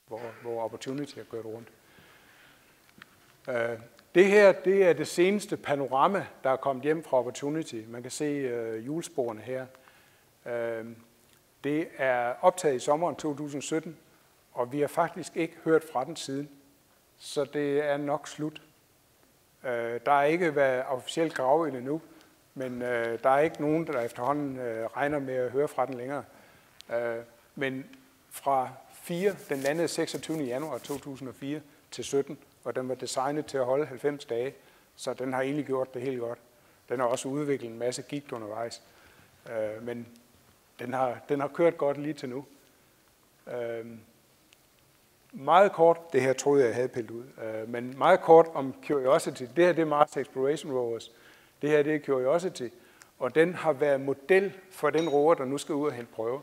hvor, hvor Opportunity har kørt rundt. Øh, det her det er det seneste panorama, der er kommet hjem fra Opportunity. Man kan se øh, julesporene her. Øh, det er optaget i sommeren 2017, og vi har faktisk ikke hørt fra den siden. Så det er nok slut. Øh, der er ikke været officielt gravet endnu, men øh, der er ikke nogen, der efterhånden øh, regner med at høre fra den længere. Øh, men fra 4, den landede 26. januar 2004 til 17, og den var designet til at holde 90 dage, så den har egentlig gjort det helt godt. Den har også udviklet en masse gigt undervejs, øh, men den har, den har kørt godt lige til nu. Øh, meget kort, det her troede jeg, jeg havde pillet ud, øh, men meget kort om Curiosity. Det her det er Mars Exploration Rovers. Det her det er Curiosity, og den har været model for den rover, der nu skal ud og hente prøver.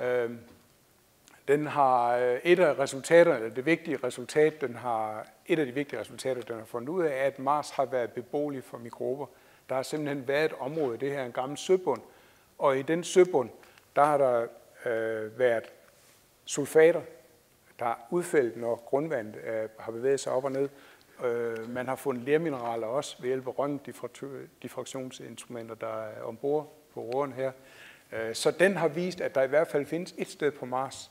Øh, den har øh, et af resultaterne, eller det vigtige resultat, den har, et af de vigtige resultater, den har fundet ud af, er, at Mars har været beboelig for mikrober. Der har simpelthen været et område, det her er en gammel søbund, og i den søbund, der har der øh, været sulfater, der er udfældet, når grundvandet øh, har bevæget sig op og ned. Øh, man har fundet lermineraler også ved hjælp af røntgendiffraktionsinstrumenter, der er ombord på roren her. Øh, så den har vist, at der i hvert fald findes et sted på Mars,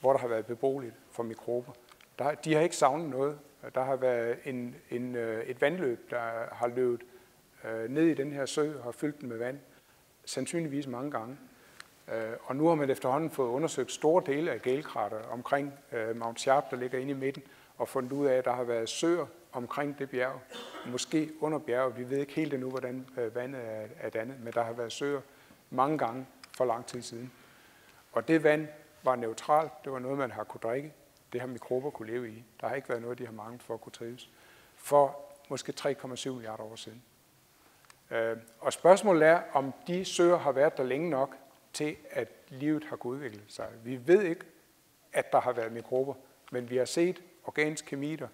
hvor der har været beboeligt for mikrober. Der, de har ikke savnet noget. Der har været en, en, øh, et vandløb, der har løbet øh, ned i den her sø og har fyldt den med vand, sandsynligvis mange gange. Øh, og nu har man efterhånden fået undersøgt store dele af gælkrater omkring øh, Mount Sharp, der ligger inde i midten, og fundet ud af, at der har været søer omkring det bjerg, måske under bjerget. Vi ved ikke helt endnu, hvordan øh, vandet er dannet, men der har været søer mange gange for lang tid siden. Og det vand var neutralt, det var noget, man har kunne drikke, det har mikrober kunne leve i. Der har ikke været noget, de har manglet for at kunne trives. For måske 3,7 milliarder år siden. Øh, og spørgsmålet er, om de søer har været der længe nok, til, at livet har kunnet udvikle sig. Vi ved ikke, at der har været mikrober, men vi har set organisk kemi der.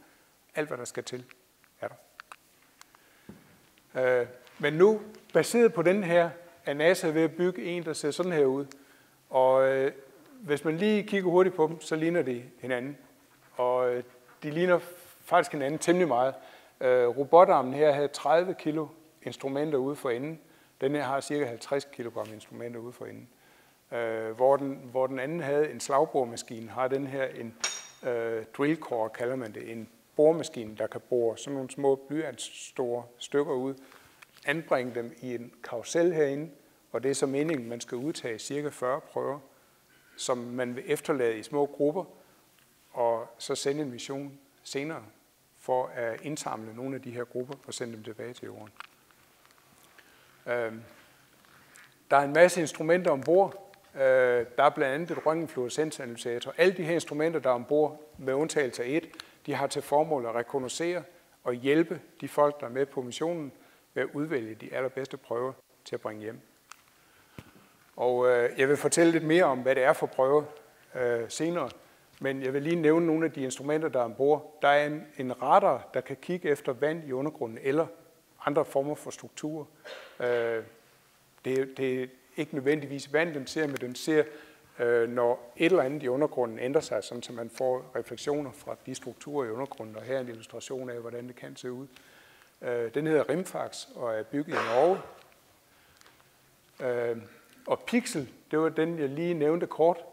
Alt, hvad der skal til, er der. Øh, men nu, baseret på den her, er NASA ved at bygge en, der ser sådan her ud. Og øh, hvis man lige kigger hurtigt på dem, så ligner de hinanden. Og øh, de ligner faktisk hinanden temmelig meget. Øh, robotarmen her havde 30 kilo instrumenter ude for enden. Den her har cirka 50 kg instrumenter ude for enden. Øh, hvor, den, hvor den anden havde en slagboremaskine, har den her en øh, drill core, kalder man det, en boremaskine, der kan bore sådan nogle små blyantstore stykker ud, anbringe dem i en karusel herinde, og det er så meningen, man skal udtage cirka 40 prøver, som man vil efterlade i små grupper, og så sende en mission senere for at indsamle nogle af de her grupper og sende dem tilbage til jorden. Øhm, der er en masse instrumenter ombord. Øh, der er blandt andet et røntgenfluorescensanalysator. Alle de her instrumenter, der er ombord, med undtagelse af et, de har til formål at rekognosere og hjælpe de folk, der er med på missionen, med at udvælge de allerbedste prøver til at bringe hjem. Og øh, jeg vil fortælle lidt mere om, hvad det er for prøve øh, senere, men jeg vil lige nævne nogle af de instrumenter, der er ombord. Der er en, en radar, der kan kigge efter vand i undergrunden eller andre former for strukturer. Øh, det, det er ikke nødvendigvis vand, den ser, men den ser, øh, når et eller andet i undergrunden ændrer sig, sådan så man får refleksioner fra de strukturer i undergrunden, og her er en illustration af, hvordan det kan se ud. Øh, den hedder Rimfax og er bygget i Norge. Øh, og Pixel, det var den, jeg lige nævnte kort,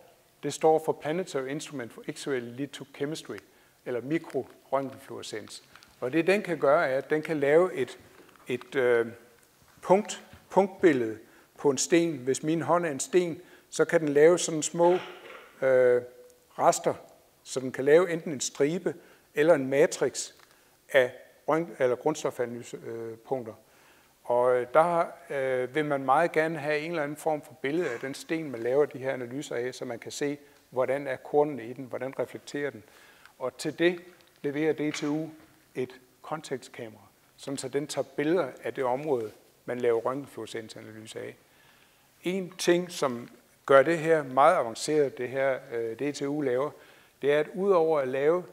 det står for Planetary Instrument for X-ray Lithochemistry, eller mikrorøntgenfluorescens. Og det den kan gøre, er, at den kan lave et, et øh, punkt, punktbillede på en sten. Hvis min hånd er en sten, så kan den lave sådan små øh, rester, så den kan lave enten en stribe eller en matrix af eller grundstofanalysepunkter. Øh, og øh, der øh, vil man meget gerne have en eller anden form for billede af den sten, man laver de her analyser af, så man kan se, hvordan er kornene i den, hvordan reflekterer den. Og til det leverer DTU et kontekstkamera, sådan så den tager billeder af det område, man laver røntgenfluorescensanalyse af. En ting, som gør det her meget avanceret, det her øh, DTU laver, det er, at udover at lave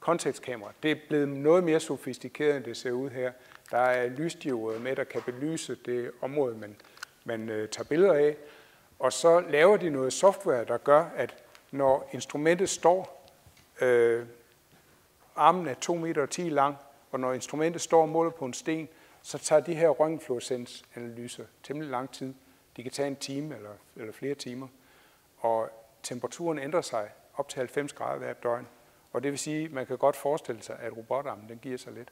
kontekstkamera, det er blevet noget mere sofistikeret, end det ser ud her. Der er lysdioder med, der kan belyse det område, man, man øh, tager billeder af. Og så laver de noget software, der gør, at når instrumentet står, øh, armen er 2 meter og 10 lang, og når instrumentet står og måler på en sten, så tager de her røntgenfluorescensanalyser temmelig lang tid. De kan tage en time eller, eller flere timer, og temperaturen ændrer sig op til 90 grader hver døgn. Og det vil sige, at man kan godt forestille sig, at robotarmen den giver sig lidt.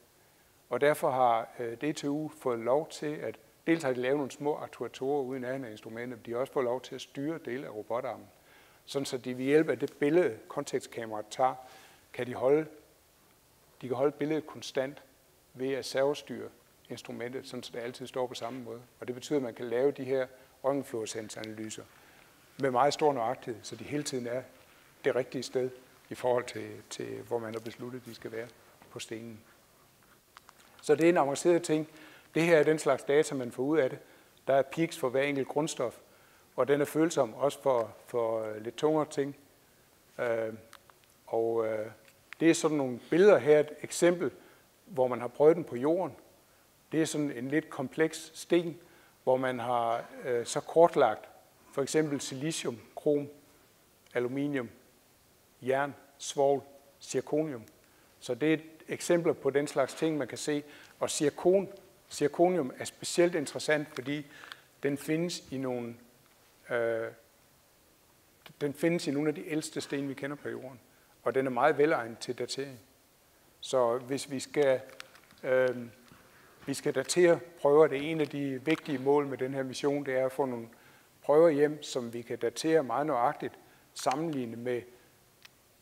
Og derfor har øh, DTU fået lov til at, dels har de lavet nogle små aktuatorer uden af instrumenter, men de har også fået lov til at styre dele af robotarmen. Sådan så de ved hjælp af det billede, kontekstkameraet tager, kan de holde, de kan holde billedet konstant ved at servostyre instrumentet, sådan så det altid står på samme måde. Og det betyder, at man kan lave de her røntgenfluorescensanalyser med meget stor nøjagtighed, så de hele tiden er det rigtige sted i forhold til, til hvor man har besluttet, de skal være på stenen. Så det er en avanceret ting. Det her er den slags data, man får ud af det. Der er peaks for hver enkelt grundstof, og den er følsom også for, for øh, lidt tungere ting. Øh, og øh, det er sådan nogle billeder her, et eksempel, hvor man har prøvet den på jorden. Det er sådan en lidt kompleks sten, hvor man har øh, så kortlagt for eksempel silicium, krom, aluminium, jern, svovl, zirconium. Så det er eksempler på den slags ting, man kan se. Og zirkon, zirconium er specielt interessant, fordi den findes i nogle, øh, den findes i nogle af de ældste sten, vi kender på jorden. Og den er meget velegnet til datering. Så hvis vi skal, øh, vi skal datere prøver, det er en af de vigtige mål med den her mission, det er at få nogle prøver hjem, som vi kan datere meget nøjagtigt, sammenlignet med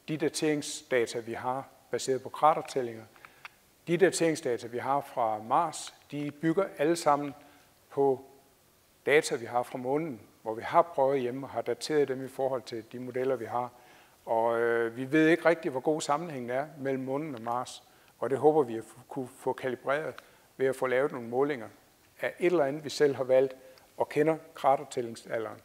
de dateringsdata, vi har baseret på kratertællinger. De dateringsdata, vi har fra Mars, de bygger alle sammen på data, vi har fra månen, hvor vi har prøvet hjemme og har dateret dem i forhold til de modeller, vi har. Og øh, vi ved ikke rigtigt, hvor god sammenhængen er mellem månen og Mars, og det håber vi at kunne få kalibreret ved at få lavet nogle målinger af et eller andet, vi selv har valgt og kender kratertællingsalderen,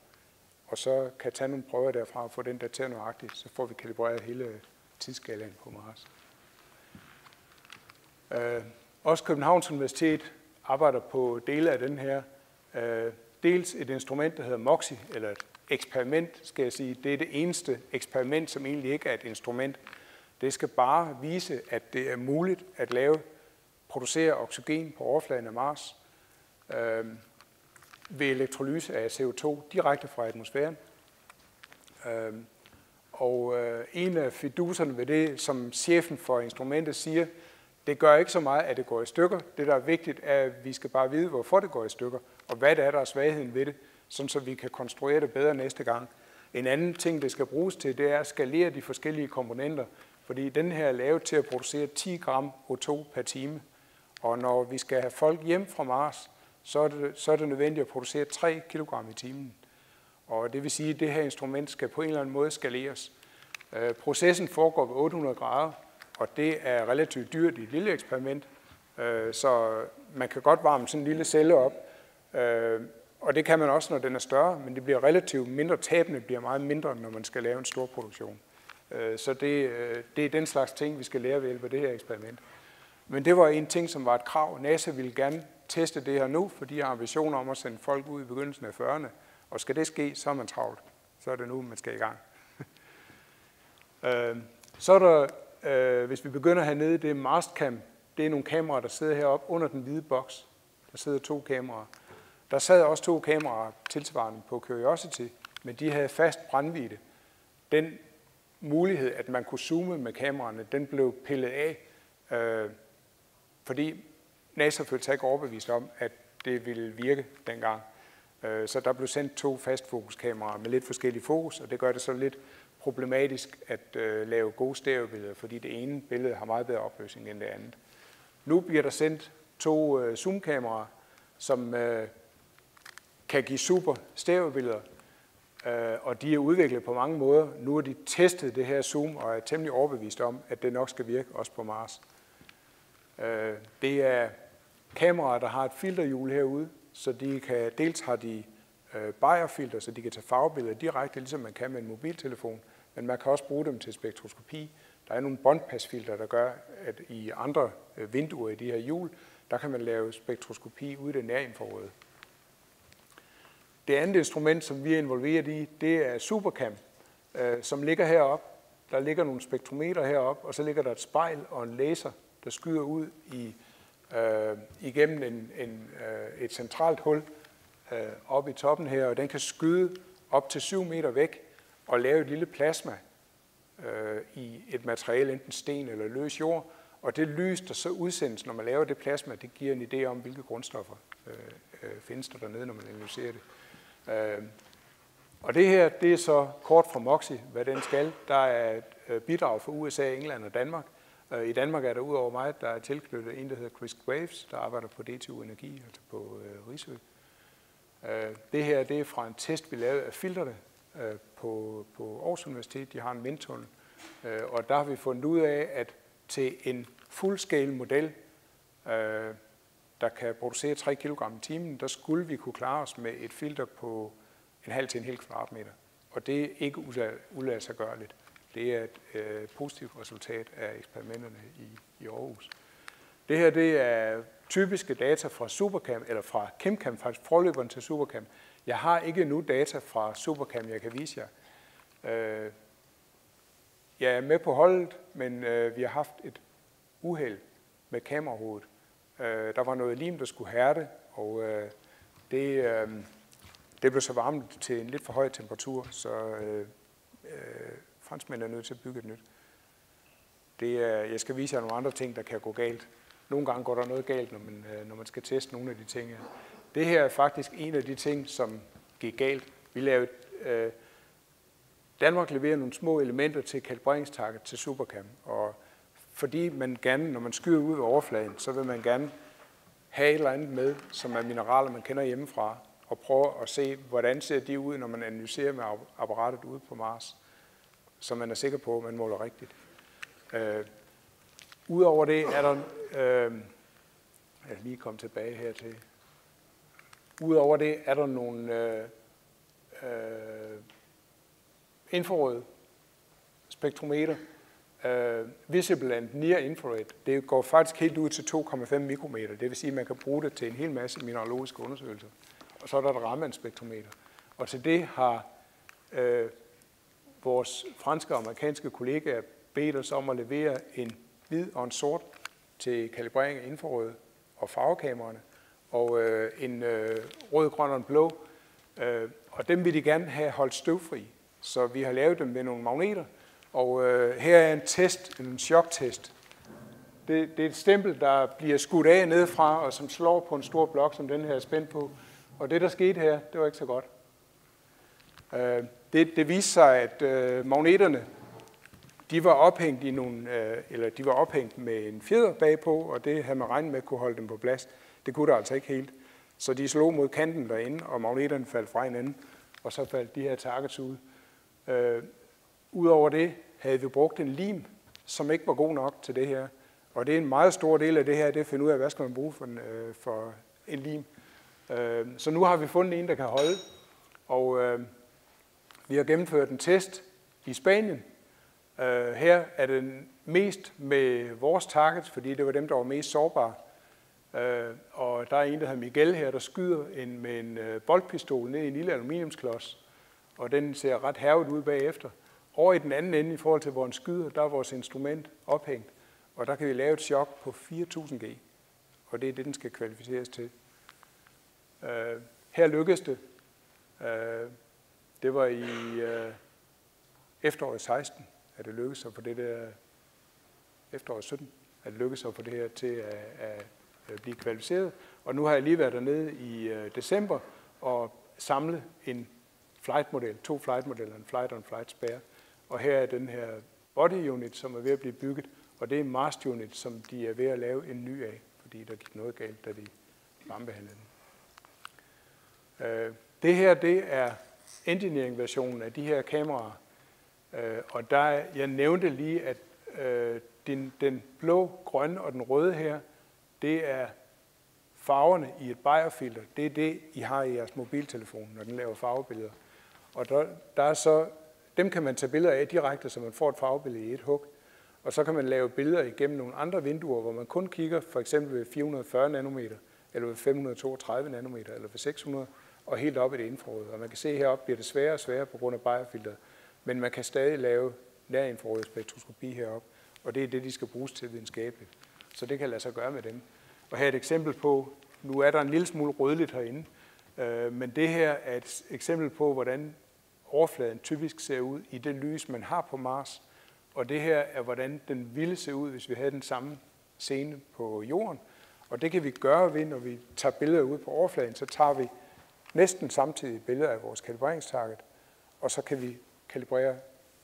og så kan tage nogle prøver derfra og få den dateret nøjagtigt, så får vi kalibreret hele tidsskalaen på Mars. Øh, også Københavns Universitet arbejder på dele af den her. Øh, dels et instrument, der hedder MOXI, eller et eksperiment, skal jeg sige. Det er det eneste eksperiment, som egentlig ikke er et instrument. Det skal bare vise, at det er muligt at lave, producere oxygen på overfladen af Mars øh, ved elektrolyse af CO2 direkte fra atmosfæren. Øh, og øh, en af fiduserne ved det, som chefen for instrumentet siger, det gør ikke så meget, at det går i stykker. Det, der er vigtigt, er, at vi skal bare vide, hvorfor det går i stykker, og hvad det er, der er svagheden ved det, sådan så vi kan konstruere det bedre næste gang. En anden ting, det skal bruges til, det er at skalere de forskellige komponenter, fordi den her er lavet til at producere 10 gram O2 per time. Og når vi skal have folk hjem fra Mars, så er det, så er det nødvendigt at producere 3 kg i timen. Og det vil sige, at det her instrument skal på en eller anden måde skaleres. Øh, processen foregår ved 800 grader, og det er relativt dyrt i et lille eksperiment, øh, så man kan godt varme sådan en lille celle op, øh, og det kan man også, når den er større, men det bliver relativt mindre, tabene bliver meget mindre, når man skal lave en stor produktion. Øh, så det, øh, det er den slags ting, vi skal lære ved hjælp af det her eksperiment. Men det var en ting, som var et krav. NASA ville gerne teste det her nu, for de har ambitioner om at sende folk ud i begyndelsen af 40'erne. Og skal det ske, så er man travlt. Så er det nu, man skal i gang. Øh, så er der øh, hvis vi begynder hernede, det er Mastcam. Det er nogle kameraer, der sidder heroppe under den hvide boks. Der sidder to kameraer. Der sad også to kameraer tilsvarende på Curiosity, men de havde fast brændvidde. Den mulighed, at man kunne zoome med kameraerne, den blev pillet af, øh, fordi NASA følte sig ikke overbevist om, at det ville virke dengang. Øh, så der blev sendt to fastfokuskameraer med lidt forskellige fokus, og det gør det så lidt problematisk at øh, lave gode stereobilleder, fordi det ene billede har meget bedre opløsning end det andet. Nu bliver der sendt to øh, zoomkameraer, som øh, kan give super stereobilleder, øh, og de er udviklet på mange måder. Nu har de testet det her zoom og er temmelig overbevist om, at det nok skal virke også på Mars. Øh, det er kameraer, der har et filterhjul herude, så de kan, dels har de øh, Bayer-filter, så de kan tage farvebilleder direkte, ligesom man kan med en mobiltelefon, men man kan også bruge dem til spektroskopi. Der er nogle båndpasfilter, der gør, at i andre øh, vinduer i de her hjul, der kan man lave spektroskopi ude i det nærinfrarøde. Det andet instrument, som vi er involveret i, det er Supercam, øh, som ligger heroppe. Der ligger nogle spektrometer heroppe, og så ligger der et spejl og en laser, der skyder ud i, øh, igennem en, en, øh, et centralt hul øh, oppe i toppen her, og den kan skyde op til 7 meter væk og lave et lille plasma øh, i et materiale, enten sten eller løs jord, og det lys, der så udsendes, når man laver det plasma, det giver en idé om, hvilke grundstoffer øh, øh, findes der dernede, når man analyserer det. Øh, og det her, det er så kort fra MOXI, hvad den skal. Der er et øh, bidrag fra USA, England og Danmark. Øh, I Danmark er der udover mig, der er tilknyttet en, der hedder Chris Graves, der arbejder på DTU Energi, altså på øh, Rigsø. Øh, det her det er fra en test, vi lavede af filterne Øh, på, på Aarhus Universitet. De har en vindtunnel. Øh, og der har vi fundet ud af, at til en full-scale model, øh, der kan producere 3 kg i timen, der skulle vi kunne klare os med et filter på en halv til en hel kvadratmeter. Og det er ikke uladsiggørligt. Det er et øh, positivt resultat af eksperimenterne i, i Aarhus. Det her det er typiske data fra Supercam, eller fra ChemCam, faktisk forløberen til Supercam. Jeg har ikke nu data fra Supercam, jeg kan vise jer. Øh, jeg er med på holdet, men øh, vi har haft et uheld med kamerahovedet. Øh, der var noget lim, der skulle hærde, og øh, det, øh, det blev så varmt til en lidt for høj temperatur, så øh, øh, franskmændene er nødt til at bygge et nyt. Det er, jeg skal vise jer nogle andre ting, der kan gå galt. Nogle gange går der noget galt, når man, øh, når man skal teste nogle af de ting. Det her er faktisk en af de ting, som gik galt. Vi lavede, øh, Danmark leverer nogle små elementer til kalibreringstakket til Supercam, og fordi man gerne, når man skyder ud af overfladen, så vil man gerne have et eller andet med, som er mineraler, man kender hjemmefra, og prøve at se, hvordan ser de ud, når man analyserer med apparatet ude på Mars, så man er sikker på, at man måler rigtigt. Øh, Udover det er der, øh, jeg lige komme tilbage her til, udover det er der nogle øh, øh, infrarøde spektrometer, øh, visible and near infrared. Det går faktisk helt ud til 2,5 mikrometer. Det vil sige, at man kan bruge det til en hel masse mineralogiske undersøgelser. Og så er der et rammespektrometer. Og til det har øh, vores franske og amerikanske kollegaer bedt os om at levere en hvid og en sort til kalibrering af infrarøde og farvekameraerne, og øh, en øh, rød, grøn og en blå. Øh, og dem vil de gerne have holdt støvfri. Så vi har lavet dem med nogle magneter, og øh, her er en test, en choktest. Det, det er et stempel, der bliver skudt af nedefra, og som slår på en stor blok, som den her er spændt på. Og det, der skete her, det var ikke så godt. Øh, det, det viste sig, at øh, magneterne de var ophængt i nogle, øh, eller de var ophængt med en fjeder bagpå, og det havde man regnet med kunne holde dem på plads. Det kunne der altså ikke helt. Så de slog mod kanten derinde, og magneterne faldt fra hinanden, og så faldt de her targets ud. Øh, Udover det havde vi brugt en lim, som ikke var god nok til det her. Og det er en meget stor del af det her, det at finde ud af, hvad skal man bruge for en, øh, for en lim. Øh, så nu har vi fundet en, der kan holde. Og øh, vi har gennemført en test i Spanien, Øh, her er det mest med vores targets, fordi det var dem, der var mest sårbare. Øh, og der er en, der hedder Miguel her, der skyder en, med en øh, boldpistol ned i en lille aluminiumsklods. Og den ser ret hervet ud bagefter. Over i den anden ende, i forhold til hvor en skyder, der er vores instrument ophængt. Og der kan vi lave et chok på 4.000 G. Og det er det, den skal kvalificeres til. Øh, her lykkedes det. Øh, det var i øh, efteråret 16 at det lykkedes at få det der efteråret 17, at det lykkedes at få det her til at, at Øh, blive kvalificeret. Og nu har jeg lige været dernede i øh, december og samle en flight-model, to flight-modeller, en flight og en flight spare. Og her er den her body unit, som er ved at blive bygget, og det er en mast unit, som de er ved at lave en ny af, fordi der gik noget galt, da de varmebehandlede den. Øh, det her, det er engineering-versionen af de her kameraer, og der, jeg nævnte lige, at den, den blå, grønne og den røde her, det er farverne i et bajerfilter. Det er det, I har i jeres mobiltelefon, når den laver farvebilleder. Og der, der er så, dem kan man tage billeder af direkte, så man får et farvebillede i et hug. Og så kan man lave billeder igennem nogle andre vinduer, hvor man kun kigger for eksempel ved 440 nanometer, eller ved 532 nanometer, eller ved 600, og helt op i det infrarøde. Og man kan se heroppe bliver det sværere og sværere på grund af bajerfilteret, Men man kan stadig lave nærinfrarød spektroskopi heroppe, og det er det, de skal bruges til videnskabeligt. Så det kan lade sig gøre med dem. Og her et eksempel på, nu er der en lille smule rødligt herinde, øh, men det her er et eksempel på, hvordan overfladen typisk ser ud i det lys, man har på Mars. Og det her er, hvordan den ville se ud, hvis vi havde den samme scene på jorden. Og det kan vi gøre ved, når vi tager billeder ud på overfladen, så tager vi næsten samtidig billeder af vores kalibreringstarget, og så kan vi kalibrere,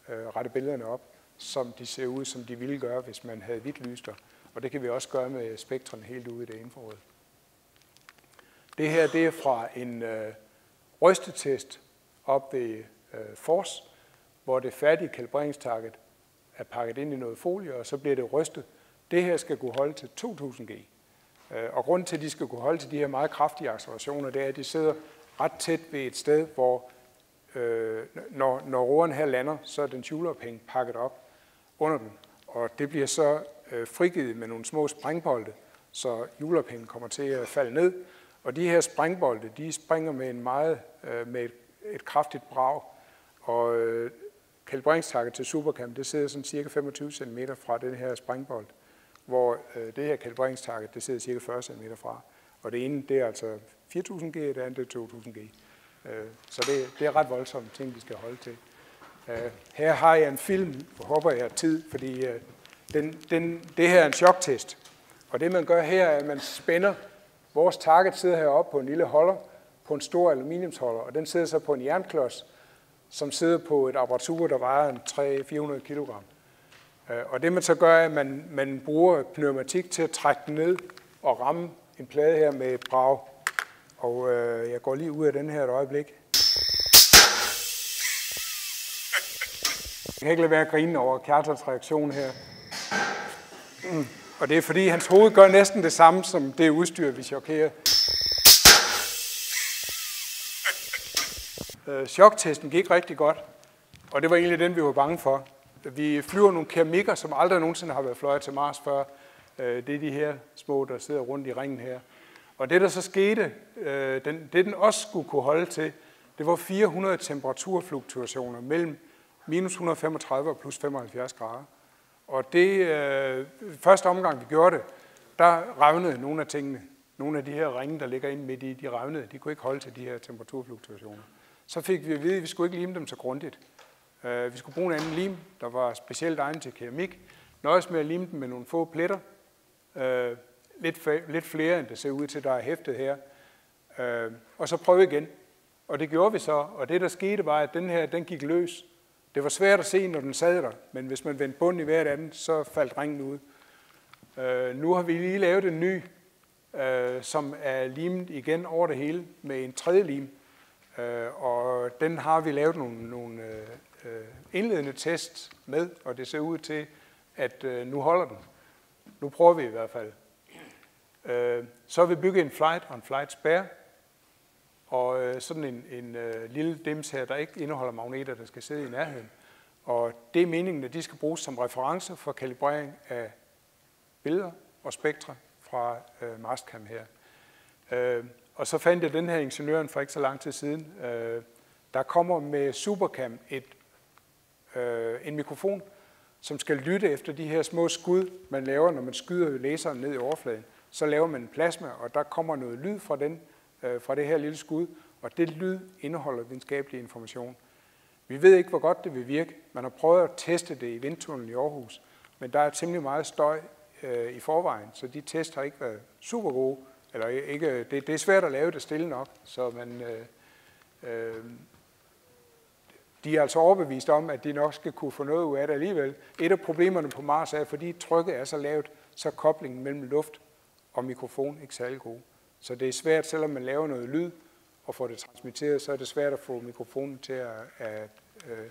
øh, rette billederne op, som de ser ud, som de ville gøre, hvis man havde hvidt lys der. Og det kan vi også gøre med spektrene helt ude i det infrarøde. Det her det er fra en øh, rystetest op ved øh, Fors, hvor det færdige kalibreringstakket er pakket ind i noget folie, og så bliver det rystet. Det her skal kunne holde til 2000 G. Øh, og grunden til, at de skal kunne holde til de her meget kraftige accelerationer, det er, at de sidder ret tæt ved et sted, hvor øh, når, når roeren her lander, så er den hjulophæng pakket op under den, og det bliver så øh, frigivet med nogle små sprængbolde, så hjulophængen kommer til at falde ned, og de her sprængbolde, de springer med en meget, øh, med et, et kraftigt brag, og øh, kalibreringstakket til Supercam, det sidder sådan cirka 25 cm fra den her sprængbold, hvor øh, det her kalibreringstakket, det sidder cirka 40 cm fra. Og det ene, det er altså 4000G, det andet er 2000G. Øh, så det, det er ret voldsomme ting, vi skal holde til. Øh, her har jeg en film, jeg håber jeg har tid, fordi øh, den, den, det her er en choktest. Og det man gør her, er, at man spænder, vores target sidder heroppe på en lille holder, på en stor aluminiumsholder, og den sidder så på en jernklods, som sidder på et apparatur, der vejer en 300-400 kg. Øh, og det man så gør, er, at man, man bruger pneumatik til at trække den ned og ramme en plade her med et brag. Og øh, jeg går lige ud af den her et øjeblik. Jeg kan ikke lade være at grine over Kjartans reaktion her. Mm. Og det er fordi, hans hoved gør næsten det samme som det udstyr, vi chokerer. Øh, choktesten gik rigtig godt, og det var egentlig den, vi var bange for. Vi flyver nogle keramikker, som aldrig nogensinde har været fløjet til Mars før. Øh, det er de her små, der sidder rundt i ringen her. Og det, der så skete, øh, den, det den også skulle kunne holde til, det var 400 temperaturfluktuationer mellem minus 135 og plus 75 grader. Og det øh, første omgang, vi gjorde det, der revnede nogle af tingene. Nogle af de her ringe, der ligger inde midt i, de revnede. De kunne ikke holde til de her temperaturfluktuationer. Så fik vi at vide, at vi skulle ikke lime dem så grundigt. Øh, vi skulle bruge en anden lim, der var specielt egnet til keramik. Nøjes med at lime dem med nogle få pletter. Øh, lidt, lidt flere, end det ser ud til, der er hæftet her. Øh, og så prøve igen. Og det gjorde vi så, og det der skete var, at den her, den gik løs. Det var svært at se, når den sad der, men hvis man vendte bunden i hvert andet, så faldt ringen ud. Øh, nu har vi lige lavet en ny, øh, som er limet igen over det hele med en tredje lim. Øh, og den har vi lavet nogle, nogle øh, øh indledende test med, og det ser ud til, at øh, nu holder den. Nu prøver vi i hvert fald. Øh, så har vi bygget en flight og en flight spare, og øh, sådan en, en øh, lille dims her, der ikke indeholder magneter, der skal sidde i nærheden. Og det er meningen, at de skal bruges som referencer for kalibrering af billeder og spektre fra øh, Mastcam her. Øh, og så fandt jeg den her ingeniøren for ikke så lang tid siden. Øh, der kommer med Supercam et, øh, en mikrofon, som skal lytte efter de her små skud, man laver, når man skyder laseren ned i overfladen. Så laver man en plasma, og der kommer noget lyd fra, den, øh, fra det her lille skud, og det lyd indeholder videnskabelig information. Vi ved ikke, hvor godt det vil virke. Man har prøvet at teste det i vindtunnelen i Aarhus, men der er temmelig meget støj øh, i forvejen, så de test har ikke været super gode. Eller ikke, det, det er svært at lave det stille nok, så man, øh, øh, de er altså overbevist om, at de nok skal kunne få noget ud af det alligevel. Et af problemerne på Mars er, at fordi trykket er så lavt, så er koblingen mellem luft og mikrofon ikke særlig god. Så det er svært, selvom man laver noget lyd og får det transmitteret, så er det svært at få mikrofonen til at, at, øh,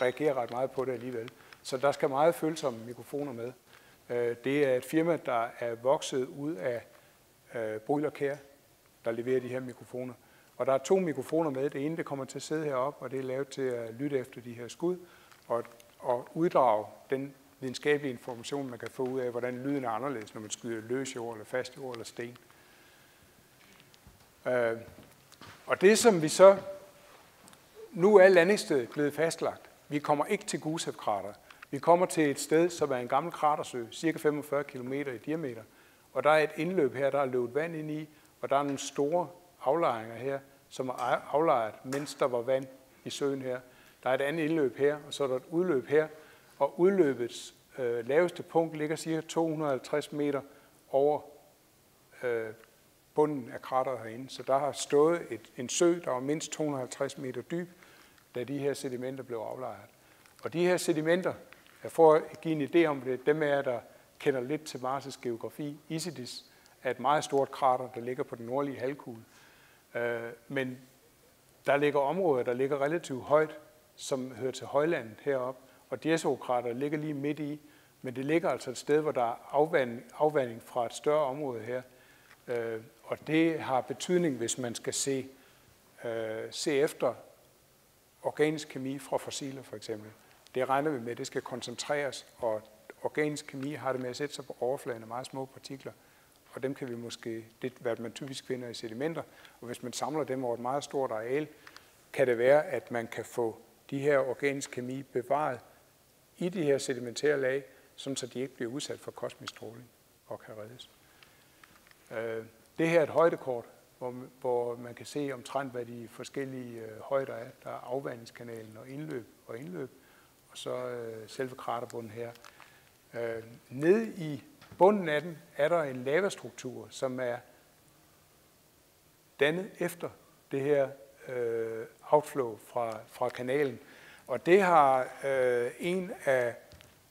reagere ret meget på det alligevel. Så der skal meget følsomme mikrofoner med. Øh, det er et firma, der er vokset ud af øh, Bryl der leverer de her mikrofoner. Og der er to mikrofoner med. Det ene det kommer til at sidde heroppe, og det er lavet til at lytte efter de her skud og, og uddrage den videnskabelige information, man kan få ud af, hvordan lyden er anderledes, når man skyder løs jord, eller fast jord, eller sten. Øh, og det, som vi så... Nu er landingsstedet blevet fastlagt. Vi kommer ikke til Gusev-krater. Vi kommer til et sted, som er en gammel kratersø, cirka 45 km i diameter. Og der er et indløb her, der er løbet vand ind i, og der er nogle store aflejringer her, som er aflejret, mens der var vand i søen her. Der er et andet indløb her, og så er der et udløb her, og udløbets øh, laveste punkt ligger cirka 250 meter over øh, bunden af krateret herinde. Så der har stået et, en sø, der var mindst 250 meter dyb, da de her sedimenter blev aflejret. Og de her sedimenter, jeg får at give en idé om det, dem er der kender lidt til Mars' geografi. Isidis er et meget stort krater, der ligger på den nordlige halvkugle. Øh, men der ligger områder, der ligger relativt højt, som hører til højlandet heroppe, og Dieso-krater ligger lige midt i, men det ligger altså et sted, hvor der er afvanding, afvanding fra et større område her. Øh, og det har betydning, hvis man skal se, øh, se efter organisk kemi fra fossiler for eksempel. Det regner vi med, det skal koncentreres, og organisk kemi har det med at sætte sig på overfladen af meget små partikler, og dem kan vi måske, det er hvad man typisk finder i sedimenter, og hvis man samler dem over et meget stort areal, kan det være, at man kan få de her organisk kemi bevaret i de her sedimentære lag, sådan så de ikke bliver udsat for kosmisk stråling og kan reddes. Øh, det her er et højdekort, hvor, hvor man kan se omtrent, hvad de forskellige øh, højder er. Der er afvandingskanalen og indløb og indløb, og så øh, selve kraterbunden her. Øh, ned i bunden af den er der en lavastruktur, som er dannet efter det her øh, outflow fra, fra kanalen. Og det har øh, en af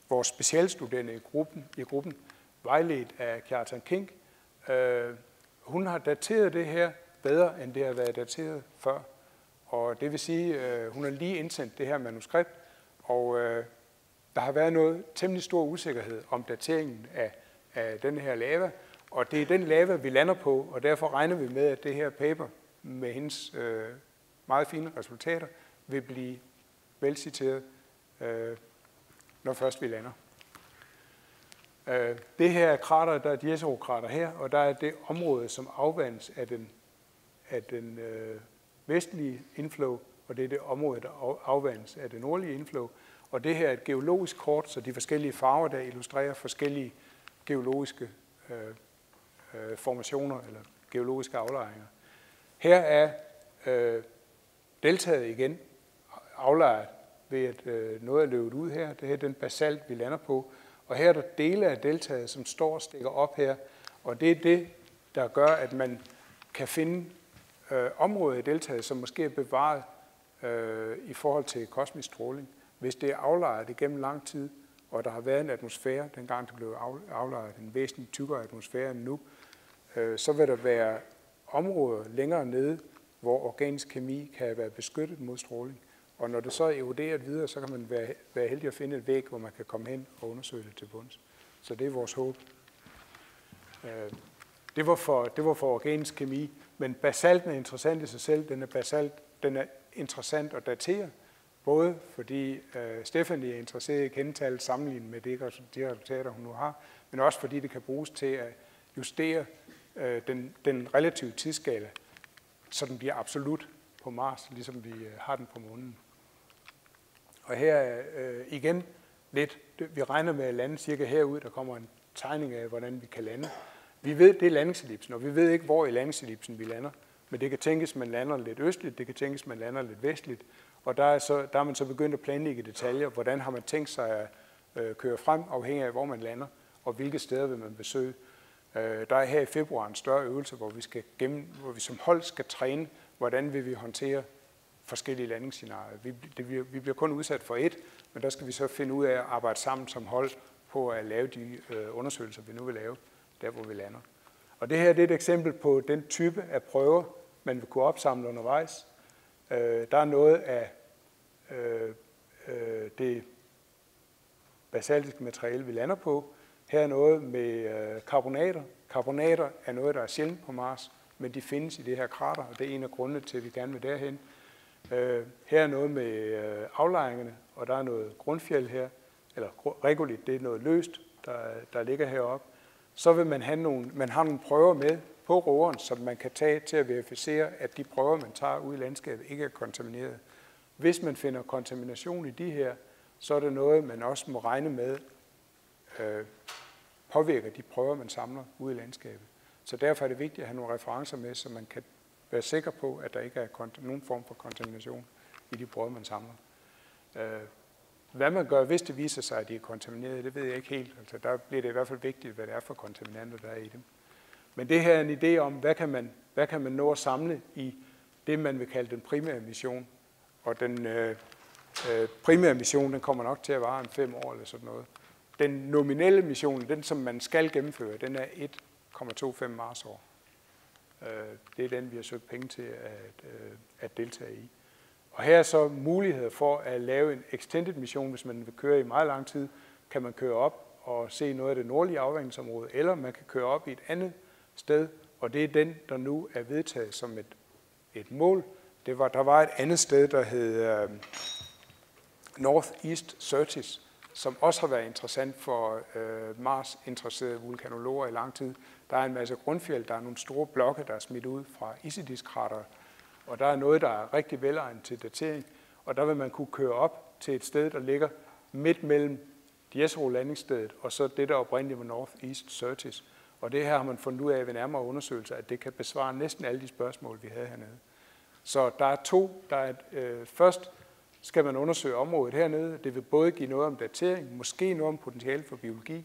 vores specialstuderende i gruppen, i gruppen vejledt af Kjartan King. Øh, hun har dateret det her bedre, end det har været dateret før. Og det vil sige, øh, hun har lige indsendt det her manuskript, og øh, der har været noget temmelig stor usikkerhed om dateringen af, af den her lava, og det er den lava, vi lander på, og derfor regner vi med, at det her paper med hendes øh, meget fine resultater vil blive velciteret, øh, når først vi lander. Øh, det her er krater, der er Dieso-krater her, og der er det område, som afvandes af den, af den øh, vestlige inflow, og det er det område, der afvandes af den nordlige inflow. Og det her er et geologisk kort, så de forskellige farver, der illustrerer forskellige geologiske øh, øh, formationer eller geologiske aflejringer. Her er øh, deltaget igen aflejret ved, at øh, noget er løbet ud her. Det her er den basalt, vi lander på. Og her er der dele af deltaget, som står og stikker op her. Og det er det, der gør, at man kan finde øh, områder i deltaget, som måske er bevaret øh, i forhold til kosmisk stråling. Hvis det er aflejret igennem lang tid, og der har været en atmosfære, dengang det blev aflejret en væsentligt tykkere atmosfære end nu, øh, så vil der være områder længere nede, hvor organisk kemi kan være beskyttet mod stråling. Og når det så er eroderet videre, så kan man være, være heldig at finde et væg, hvor man kan komme hen og undersøge det til bunds. Så det er vores håb. Øh, det var for, det var for organisk kemi, men basalten er interessant i sig selv. Den er, basalt, den er interessant at datere, både fordi øh, Stephanie er interesseret i kendetallet sammenlignet med de, de resultater, hun nu har, men også fordi det kan bruges til at justere øh, den, den relative tidsskala, så den bliver absolut på Mars, ligesom vi øh, har den på månen. Og her er øh, igen lidt, vi regner med at lande cirka herud, der kommer en tegning af, hvordan vi kan lande. Vi ved, det er landingsellipsen, og vi ved ikke, hvor i landingsellipsen vi lander. Men det kan tænkes, man lander lidt østligt, det kan tænkes, man lander lidt vestligt. Og der er, så, der er man så begyndt at planlægge detaljer. Hvordan har man tænkt sig at øh, køre frem, afhængig af, hvor man lander, og hvilke steder vil man besøge. Øh, der er her i februar en større øvelse, hvor vi, skal gennem, hvor vi som hold skal træne, hvordan vil vi håndtere forskellige landingsscenarier. Vi, det, vi bliver kun udsat for et, men der skal vi så finde ud af at arbejde sammen som hold på at lave de øh, undersøgelser, vi nu vil lave, der hvor vi lander. Og det her det er et eksempel på den type af prøver, man vil kunne opsamle undervejs. Øh, der er noget af øh, øh, det basaltiske materiale, vi lander på. Her er noget med øh, karbonater. Karbonater er noget, der er sjældent på Mars, men de findes i det her krater, og det er en af grundene til, at vi gerne vil derhen. Øh, her er noget med øh, aflejringerne, og der er noget grundfjeld her, eller regulit, det er noget løst, der, der ligger heroppe. Så vil man have nogle, man har nogle prøver med på roeren, som man kan tage til at verificere, at de prøver, man tager ud i landskabet, ikke er kontamineret. Hvis man finder kontamination i de her, så er det noget, man også må regne med øh, påvirker de prøver, man samler ud i landskabet. Så derfor er det vigtigt at have nogle referencer med, så man kan være sikker på, at der ikke er nogen form for kontamination i de prøver, man samler. Øh, hvad man gør, hvis det viser sig, at de er kontamineret, det ved jeg ikke helt. Altså, der bliver det i hvert fald vigtigt, hvad det er for kontaminanter, der er i dem. Men det her er en idé om, hvad kan man, hvad kan man nå at samle i det, man vil kalde den primære mission. Og den øh, øh, primære mission, den kommer nok til at vare en fem år eller sådan noget. Den nominelle mission, den som man skal gennemføre, den er 1,25 Marsår. Øh, det er den, vi har søgt penge til at, øh, at deltage i. Og her er så muligheder for at lave en extended mission, hvis man vil køre i meget lang tid, kan man køre op og se noget af det nordlige afvandingsområde, eller man kan køre op i et andet sted, og det er den, der nu er vedtaget som et, et mål. Det var, der var et andet sted, der hed øh, uh, North East Surtis, som også har været interessant for øh, Mars-interesserede vulkanologer i lang tid. Der er en masse grundfjeld, der er nogle store blokke, der er smidt ud fra Isidis-krater, og der er noget, der er rigtig velegnet til datering, og der vil man kunne køre op til et sted, der ligger midt mellem Jezero landingsstedet og så det, der oprindeligt var North East Surtis. Og det her har man fundet ud af ved nærmere undersøgelser, at det kan besvare næsten alle de spørgsmål, vi havde hernede. Så der er to. Der er et, øh, først skal man undersøge området hernede. Det vil både give noget om datering, måske noget om potentiale for biologi,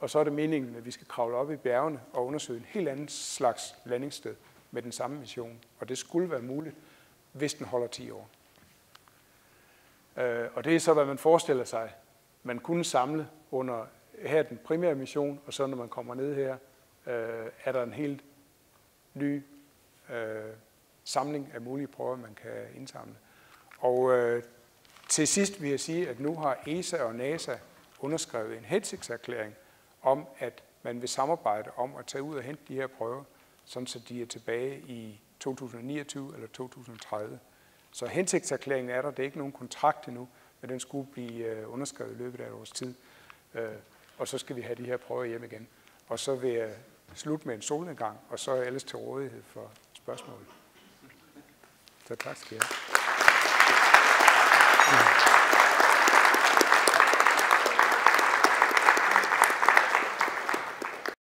og så er det meningen, at vi skal kravle op i bjergene og undersøge en helt anden slags landingssted med den samme mission. Og det skulle være muligt, hvis den holder 10 år. Øh, og det er så, hvad man forestiller sig, man kunne samle under her den primære mission, og så når man kommer ned her, øh, er der en helt ny øh, samling af mulige prøver, man kan indsamle. Og øh, til sidst vil jeg sige, at nu har ESA og NASA underskrevet en hensigtserklæring om, at man vil samarbejde om at tage ud og hente de her prøver, sådan så de er tilbage i 2029 eller 2030. Så hensigtserklæringen er der, det er ikke nogen kontrakt endnu, men den skulle blive øh, underskrevet i løbet af et års tid. Øh, og så skal vi have de her prøver hjem igen. Og så vil jeg slutte med en solnedgang, og så er jeg ellers til rådighed for spørgsmål. Så tak skal jeg.